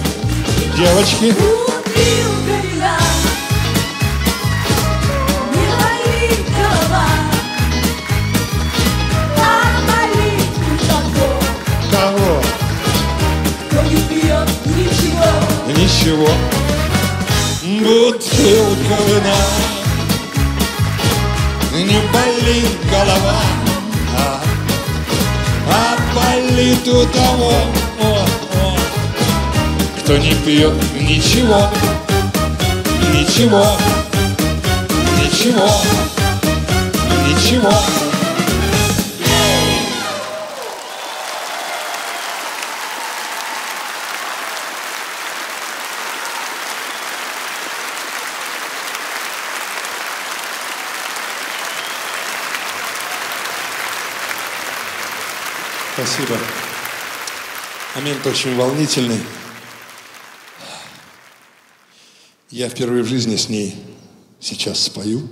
Девочки? Бутылка Ничего. Бутылка вина. Не болит голова. А, а болит у того. О, о, Кто не пьет ничего. Ничего. Ничего. Ничего Спасибо. Момент очень волнительный. Я впервые в жизни с ней сейчас спою.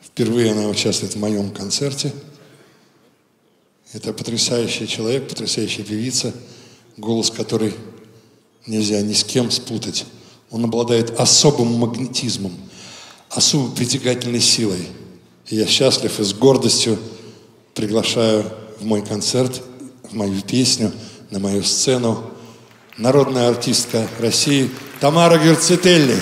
Впервые она участвует в моем концерте. Это потрясающий человек, потрясающая певица, голос которой нельзя ни с кем спутать. Он обладает особым магнетизмом, особой притягательной силой. И я счастлив и с гордостью приглашаю в мой концерт, в мою песню, на мою сцену народная артистка России Тамара Герцетелли.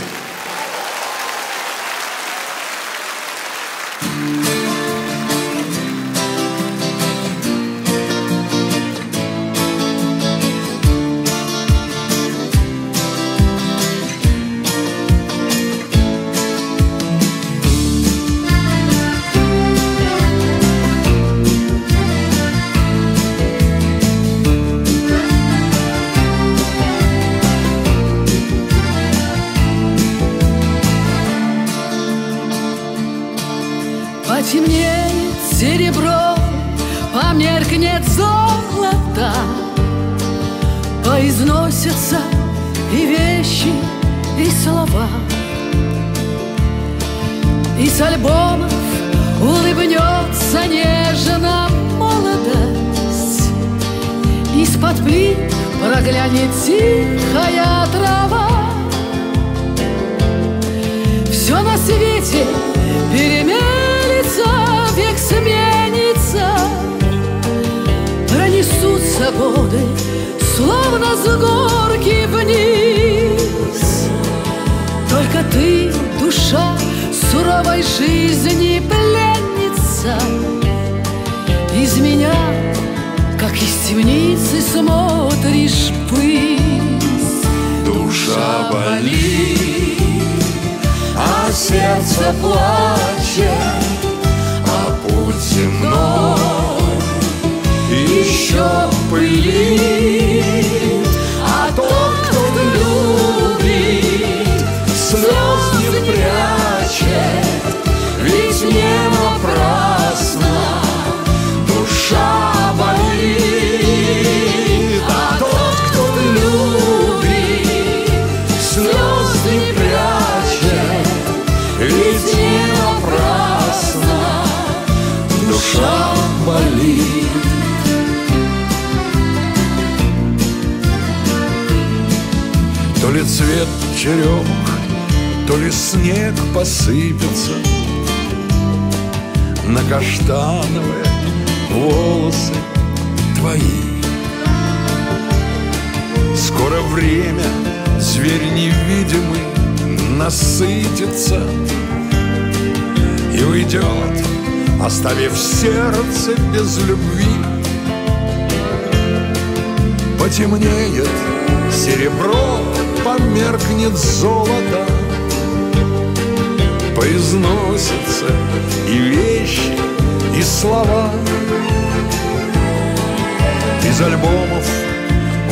Из альбомов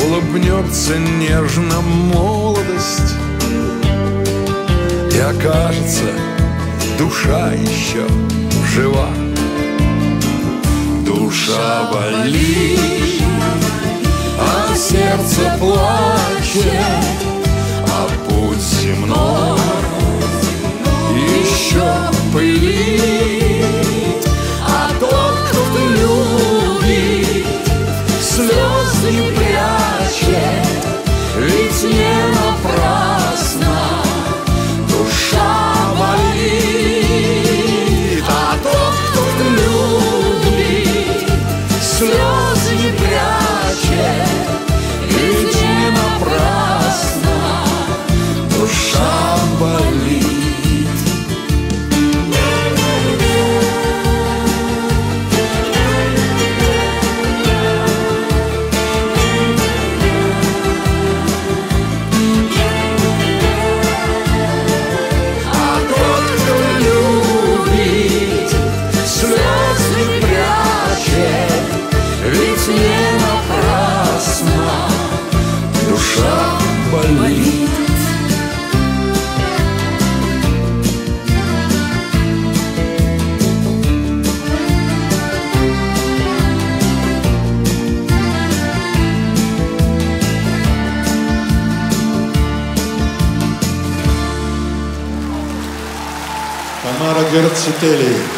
улыбнется нежно молодость. И окажется душа еще жива. Душа болит, а сердце плачет А путь земной еще пылит Тамара Герцетели. Спасибо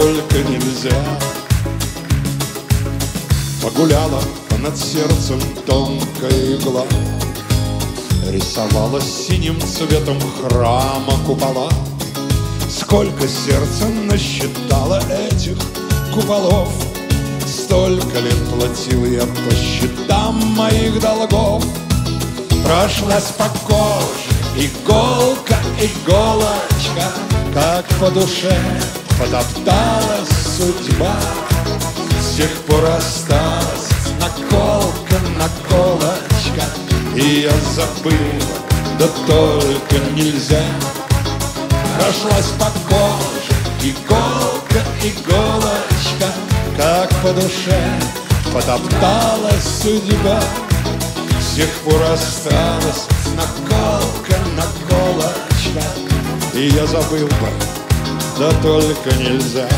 только нельзя. Погуляла над сердцем тонкая игла Рисовала синим цветом храма купола. Сколько сердце насчитало этих куполов Столько лет платил я по счетам моих долгов. Прошлась по коже иголка, иголочка Как по душе потопталась судьба. С тех пор осталась наколка, наколочка И я забыла, да только нельзя. Прошлась по коже иголка, иголочка. Как по душе потопталась судьба. С тех пор осталась наколка, наколочка И я забыл бы, да только нельзя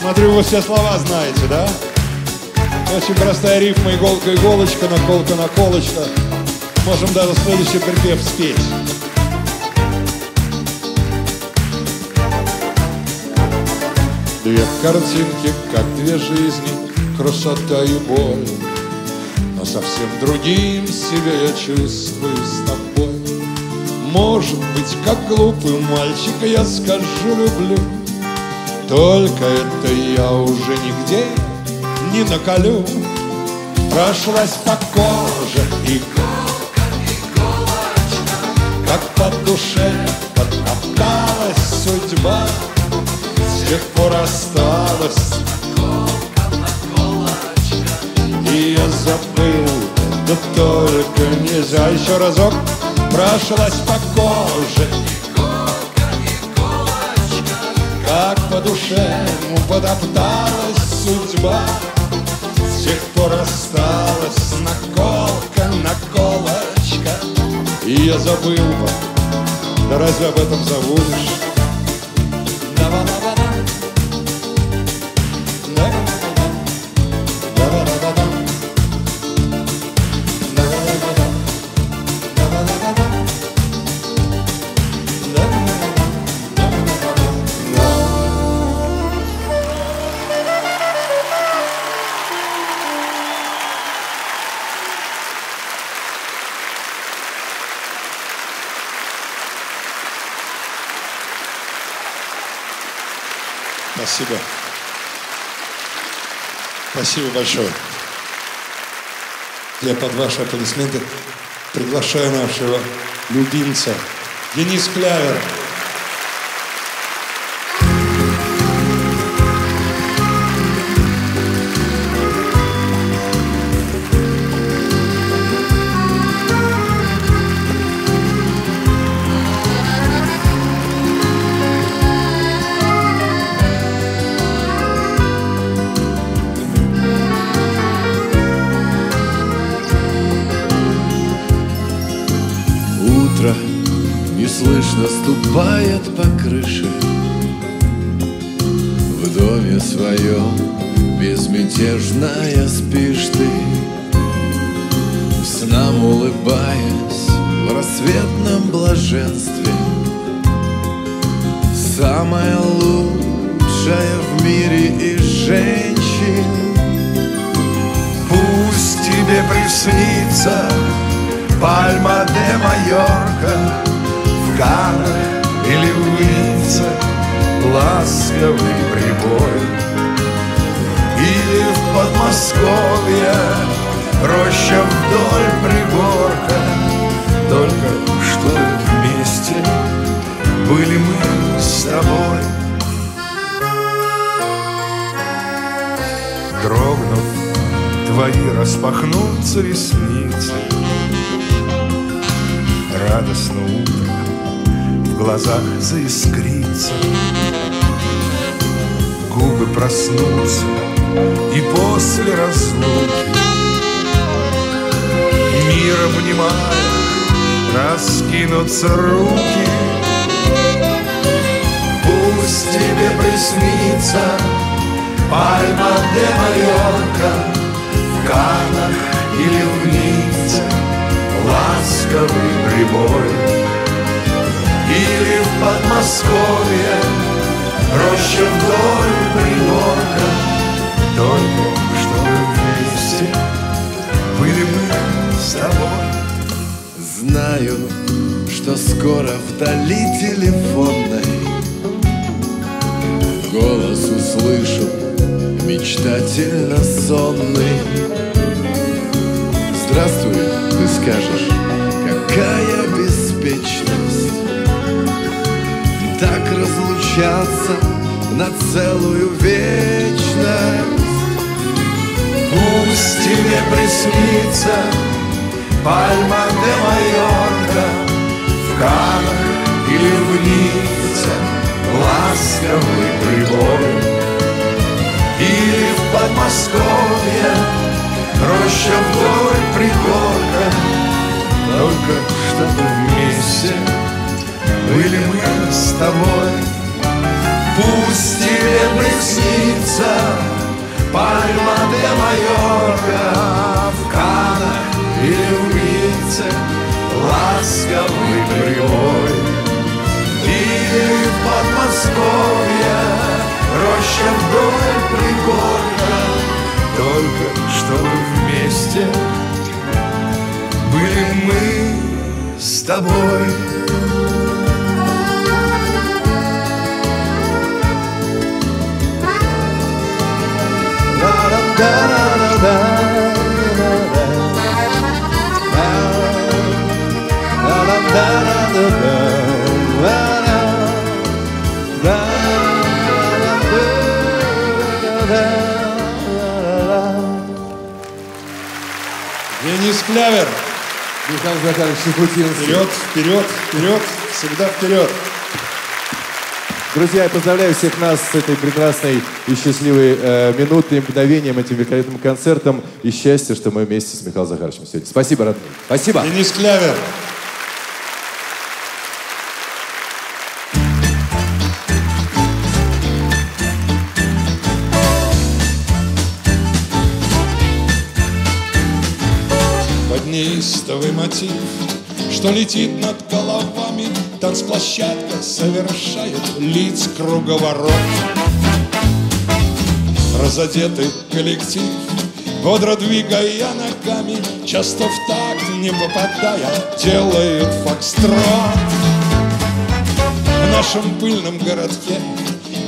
Смотрю, вы все слова знаете, да? Очень простая рифма, иголка, иголочка, наколка, наколочка. Можем даже следующий припев спеть. Две картинки, как две жизни, красота и боль. Но совсем другим себя я чувствую с тобой. Может быть, как глупый мальчик, я скажу люблю. Только это я уже нигде не наколю. Прошлась по коже иголка, иголочка, Как по душе потопталась судьба. С тех пор осталась И я забыл, да только нельзя Еще разок прошлась по коже. Как по душе потопталась судьба. С тех пор осталась наколка, наколочка. И я забыл, да разве об этом забудешь? Спасибо большое. Я под ваши аплодисменты приглашаю нашего любимца Денис Клявер. Ресницы Радостно утро в глазах заискрится. Губы проснутся и после разлуки. Мир обнимая, раскинутся руки. Пусть тебе приснится Пальма де Майорка В Каннах или в Ницце Ласковый прибой. Или в Подмосковье Роща вдоль пригорка Только чтобы вместе Были мы с тобой. Знаю, что скоро вдали телефонной. Голос услышу мечтательно сонный Здравствуй, ты скажешь, какая беспечность. Так разлучаться на целую вечность. Пусть тебе приснится Пальма де Майорка В Каннах или в Ницце Ласковый прибой. Или в Подмосковье Роща вдоль пригорка Только чтобы вместе Были мы с тобой. Пусть тебе приснится Пальма де Майорка В Каннах или в Ницце прямой Или в Подмосковье Роща вдоль пригорка Только чтобы вместе Были мы с тобой Денис Клявер. Михаил Захарович Шуфутинский. Вперед, вперед, вперед, всегда вперед. Друзья, я поздравляю всех нас с этой прекрасной и счастливой э, минутой, мгновением, этим великолепным концертом. И счастье, что мы вместе с Михаилом Захаровичем сегодня. Спасибо, родные. Спасибо. Денис Клявер. Что летит над головами, Танцплощадка совершает лиц круговорот. Разодетый коллектив, бодро двигая ногами, Часто в такт не попадая, делают фокстрот. В нашем пыльном городке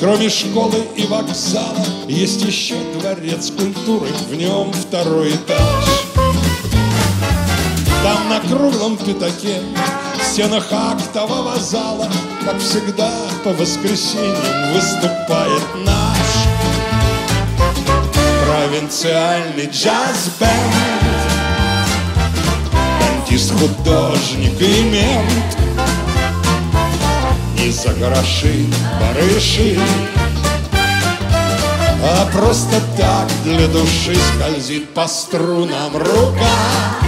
Кроме школы и вокзала Есть еще дворец культуры В нем второй этаж Там на круглом пятаке В стенах актового зала Как всегда по воскресеньям Выступает наш Провинциальный джаз-бенд Дантист, художник и мент. Не за гроши, барыши. А просто так для души Скользит по струнам рука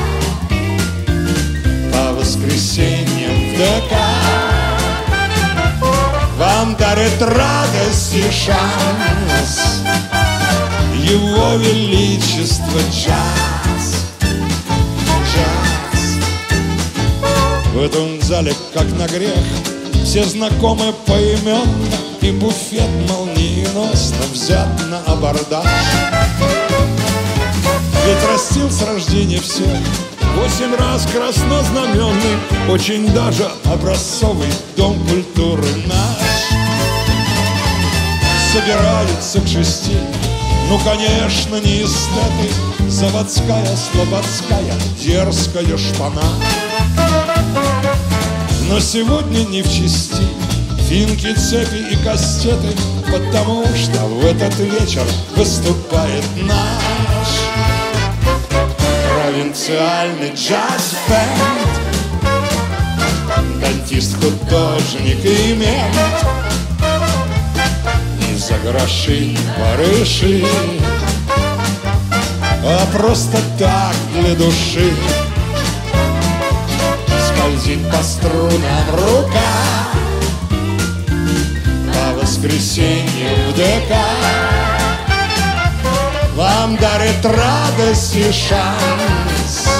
воскресеньям в ДК Вам дарит радость и шанс. Его Величество джаз Джаз В этом зале, как на грех Все знакомы поименно И буфет молниеносно взят на абордаж. Ведь растил с рождения все Восемь раз краснознаменный Очень даже образцовый Дом культуры наш. Собираются к шести. Ну, конечно, не эстеты Заводская, слободская Дерзкая шпана. Но сегодня не в чести. Финки, цепи и кастеты Потому что в этот вечер Выступает наш Провинциальный джаз-бенд Дантист, художник и мент Не за гроши, барыши А просто так для души. Скользит по струнам рука. По воскресенью в ДК Вам дарит радость и шанс.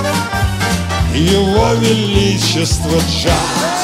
Его Величество джаз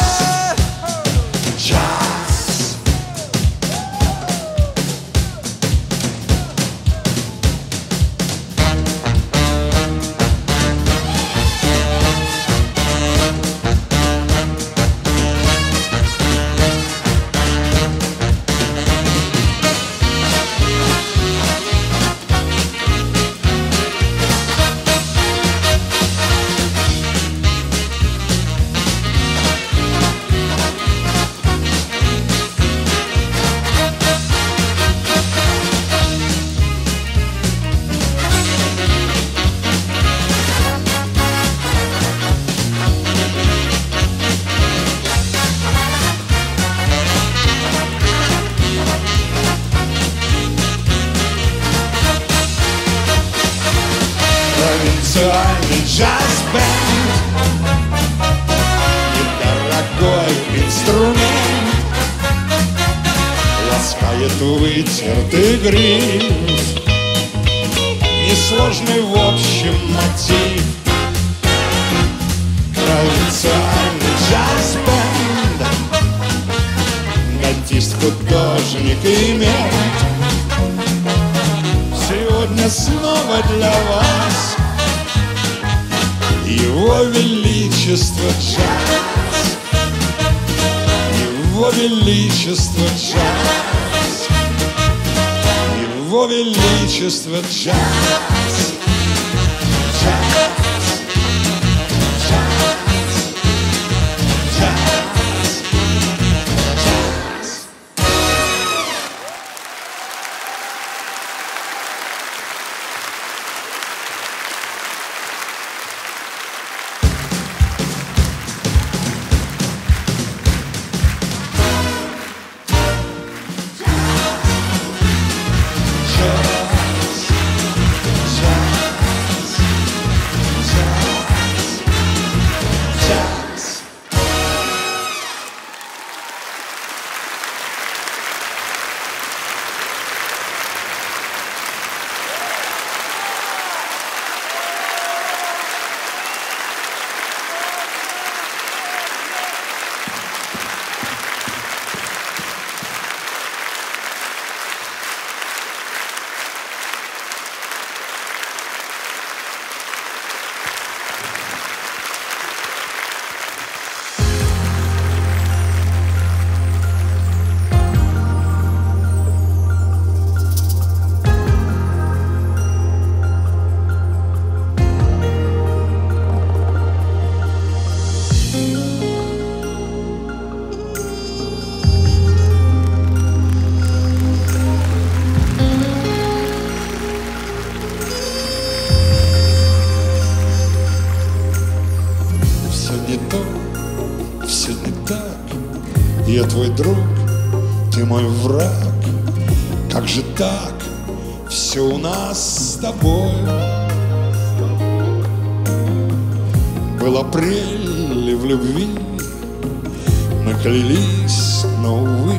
клялись, но, увы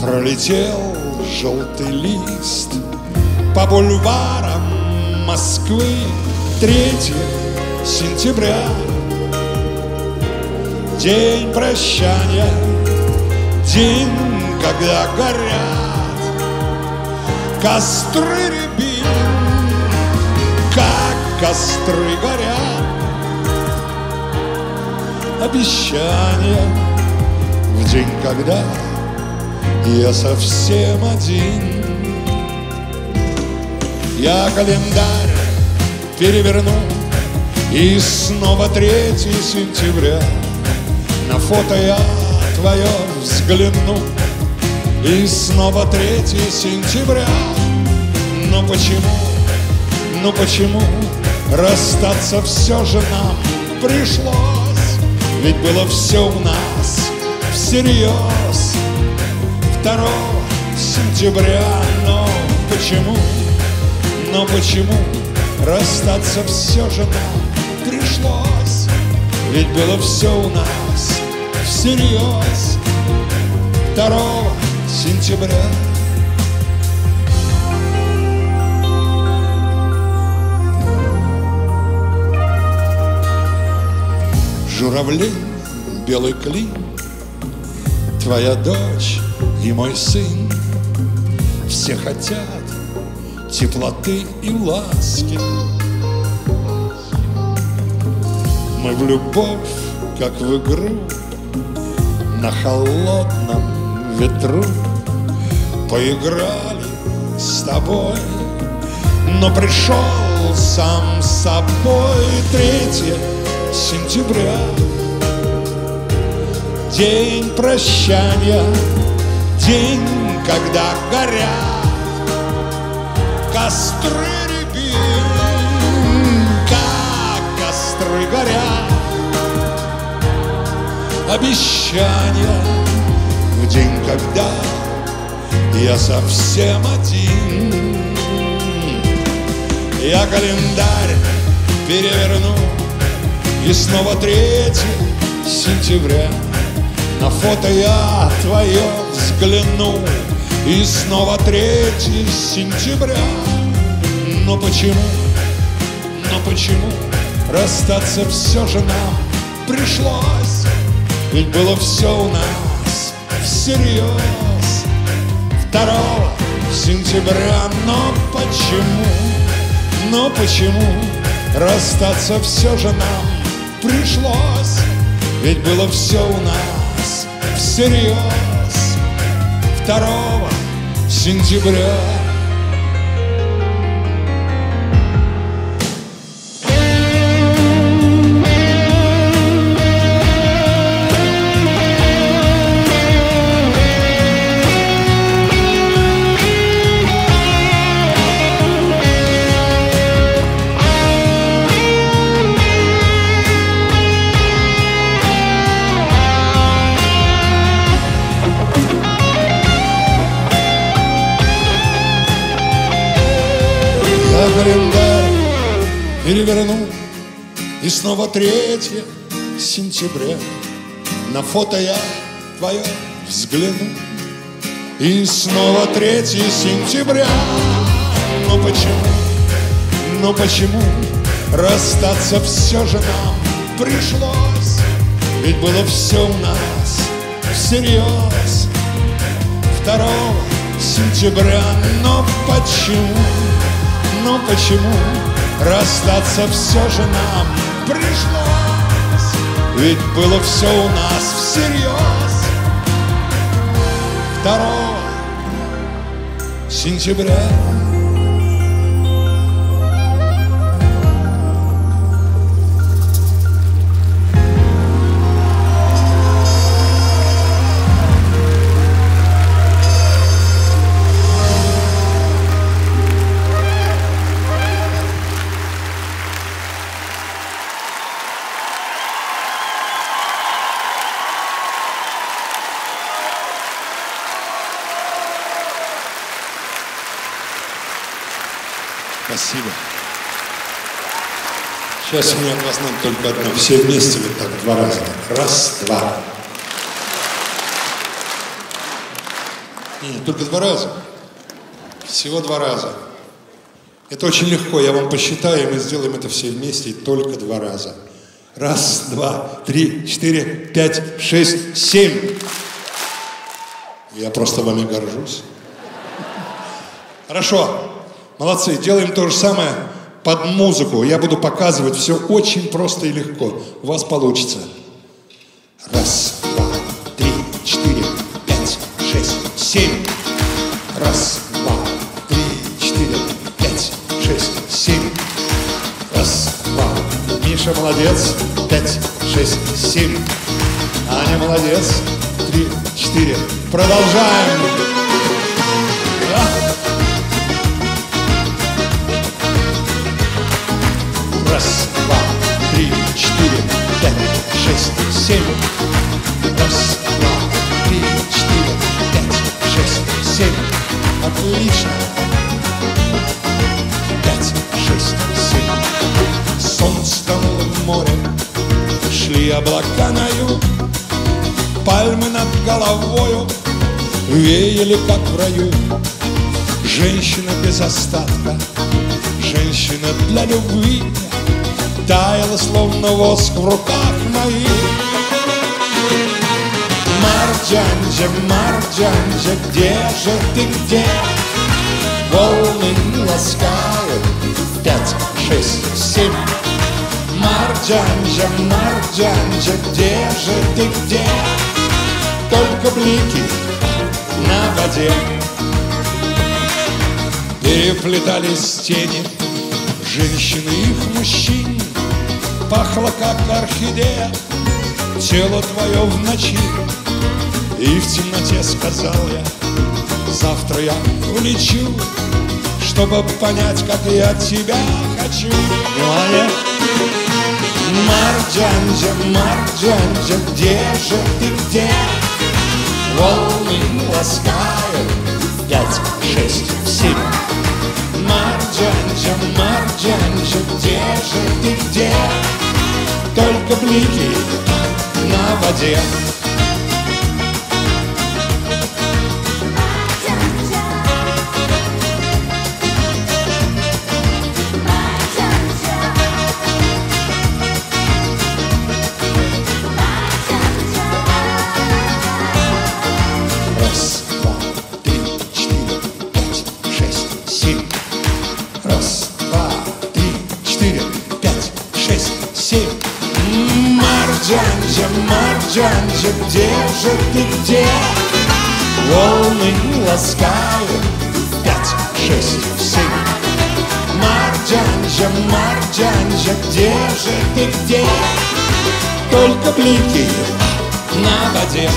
Пролетел желтый лист По бульварам Москвы Третье сентября. День прощания День, когда горят Костры рябин Как костры горят Обещания В день, когда Я совсем один Я календарь переверну И снова 3 сентября. На фото я твое взгляну И снова 3 сентября. Но почему, ну почему Расстаться все же нам пришлось Ведь было все у нас всерьез 2 сентября Но почему, но почему Расстаться все же нам пришлось? Ведь было все у нас всерьез 2 сентября Журавли, белый клин Твоя дочь и мой сын. Все хотят теплоты и ласки. Мы в любовь, как в игру На холодном ветру Поиграли с тобой. Но пришел сам собой Третье сентября День прощания День, когда горят Костры рябин Как костры горят Обещания В день, когда Я совсем один. Я календарь переверну И снова 3 сентября. На фото я твое взгляну. И снова 3 сентября. Но почему, но почему Расстаться все же нам пришлось? Ведь было все у нас всерьез Второго сентября, но почему, но почему расстаться все же нам пришлось? Ведь было все у нас всерьез. Второго сентября Календарь. Переверну. И снова третье сентября. На фото я твое взгляну. И снова третье сентября. Но почему, но почему Расстаться все же нам пришлось? Ведь было все у нас всерьез Второго сентября. Но почему но почему расстаться все же нам пришлось? Ведь было все у нас всерьез. Второго сентября Спасибо. Сейчас от вас надо только одно. Все вместе вот так, два раза. Раз, два. Нет, только два раза. Всего два раза. Это очень легко. Я вам посчитаю, и мы сделаем это все вместе, и только два раза. Раз, два, три, четыре, пять, шесть, семь. Я просто вами горжусь. Хорошо. Молодцы. Делаем то же самое под музыку. Я буду показывать все очень просто и легко. У вас получится. Раз, два, три, четыре, пять, шесть, семь. Раз, два, три, четыре, пять, шесть, семь. Раз, два. Миша молодец. Пять, шесть, семь. Аня молодец. Три, четыре. Продолжаем. Пять, шесть, семь. Раз, два, три, четыре, пять, шесть, семь. Отлично. Пять, шесть, семь. Солнце тонуло в море, шли облака на юг. Пальмы над головою веяли, как в раю. Женщина без остатка, женщина для любви Таяла, словно воск в руках моих. Марджанджа, Марджанджа, где же ты, где? Волны ласкают. Пять, шесть, семь. Марджанджа, Марджанджа, где же ты, где? Только блики на воде. Переплетались тени женщин и их мужчин Пахло, как орхидея, тело твое в ночи И в темноте сказал я, завтра я улечу Чтобы понять, как я тебя хочу Внимание! Марджанджа, Марджанджа, где же ты, где? Волны ласкают Пять, шесть, семь Марджанджа, Марджанджа, где же ты, где? Только блики на воде Марджанджа, где же ты, где? Волны ласкают, пять, шесть, семь. Марджанджа, Марджанджа, где же ты, где? Только блики на воде.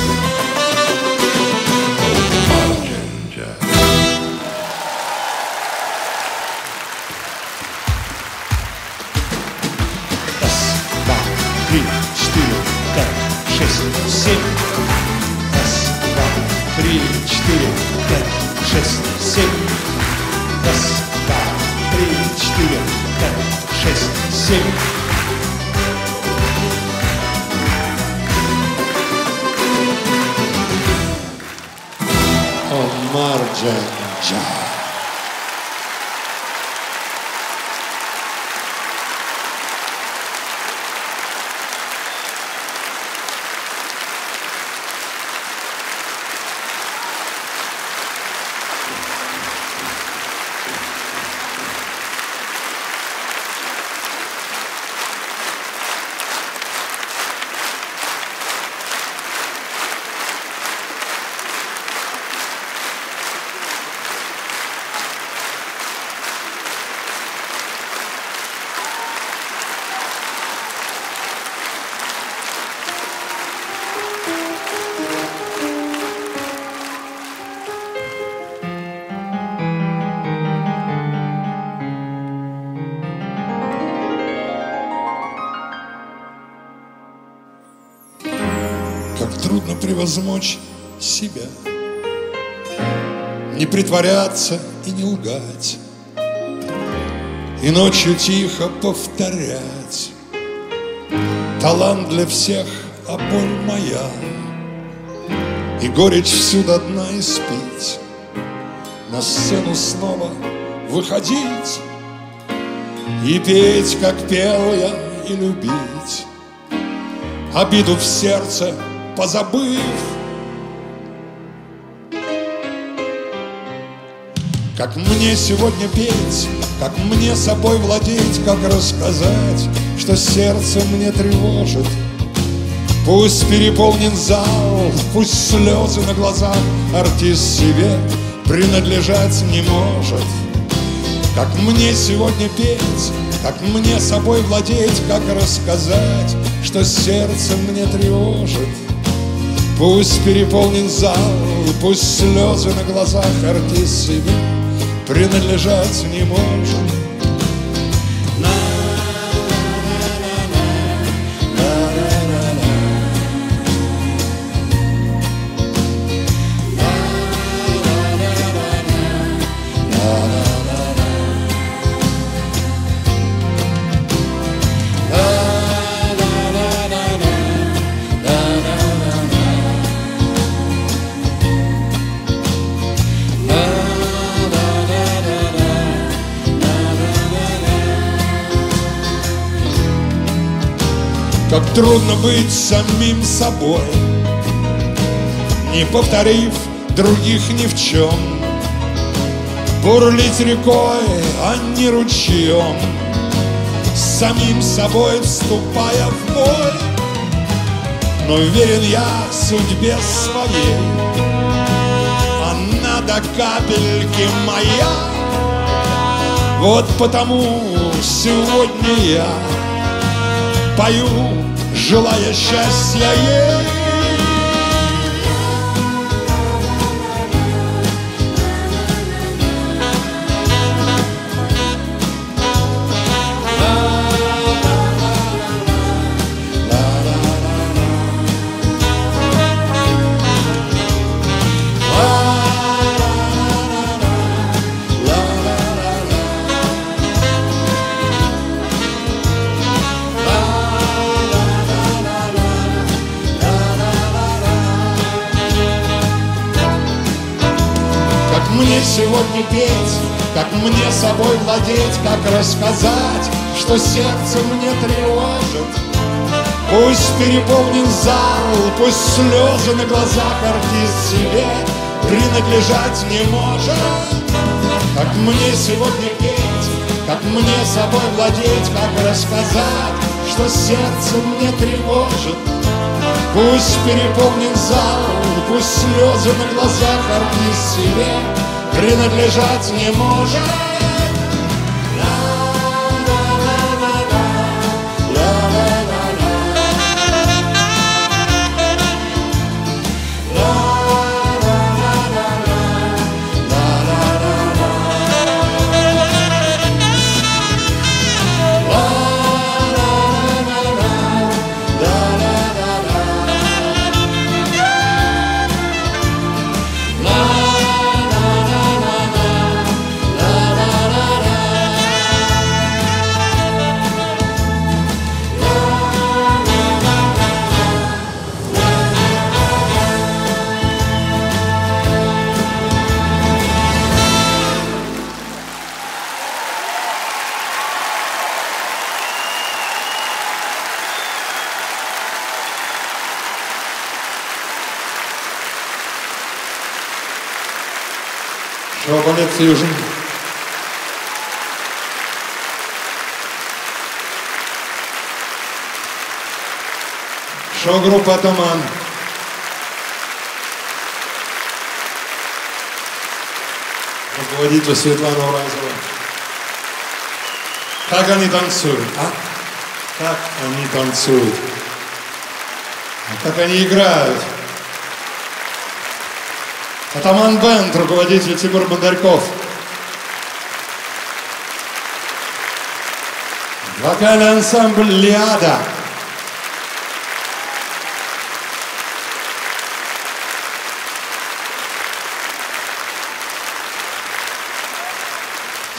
Превозмочь себя. Не притворяться и не лгать. И ночью тихо повторять. Талант для всех, а боль моя. И горечь всю до дна испить На сцену снова выходить. И петь, как пел я, и любить. Обиду в сердце позабыв Как мне сегодня петь, как мне собой владеть, как рассказать, что сердце мне тревожит. Пусть переполнен зал, пусть слезы на глазах, артист себе принадлежать не может. Как мне сегодня петь, как мне собой владеть, как рассказать, что сердце мне тревожит. Пусть переполнен зал, пусть слезы на глазах артист себе принадлежать не может. Трудно быть самим собой Не повторив других ни в чем. Бурлить рекой, а не ручьем самим собой вступая в бой. Но верен я судьбе своей Она до капельки моя. Вот потому сегодня я пою, желая счастья ей. Сегодня петь, как мне собой владеть, как рассказать, что сердце мне тревожит. Пусть переполнен зал, пусть слезы на глазах артист себе принадлежать не может. Как мне сегодня петь, Как мне собой владеть, как рассказать, что сердце мне тревожит. Пусть переполнен зал, пусть слезы на глазах артист себе принадлежать не может. Шоу-балет «Фьюжн». Шоу-группа «Атаман». Руководитель Светлана Уразова. Как они танцуют, а? Как они танцуют. А как они играют. Атаман Бенд, руководитель Тимур Бондарьков. Вокальный ансамбль «Лиада».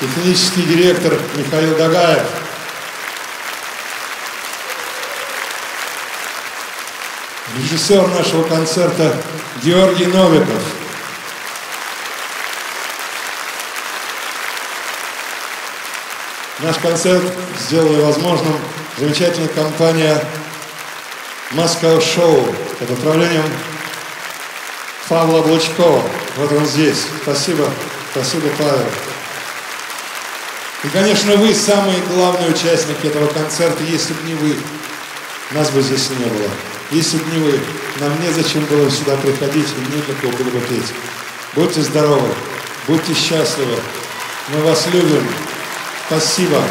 Технический директор Михаил Дагаев. Режиссер нашего концерта Георгий Новиков. Наш концерт сделала возможным замечательная компания Москва Шоу под управлением Павла Облачкова. Вот он здесь. Спасибо. Спасибо, Павел. И, конечно, вы самые главные участники этого концерта. Если бы не вы, нас бы здесь не было. Если бы не вы, нам незачем было сюда приходить и некого было бы петь. Будьте здоровы, будьте счастливы. Мы вас любим. Спасибо.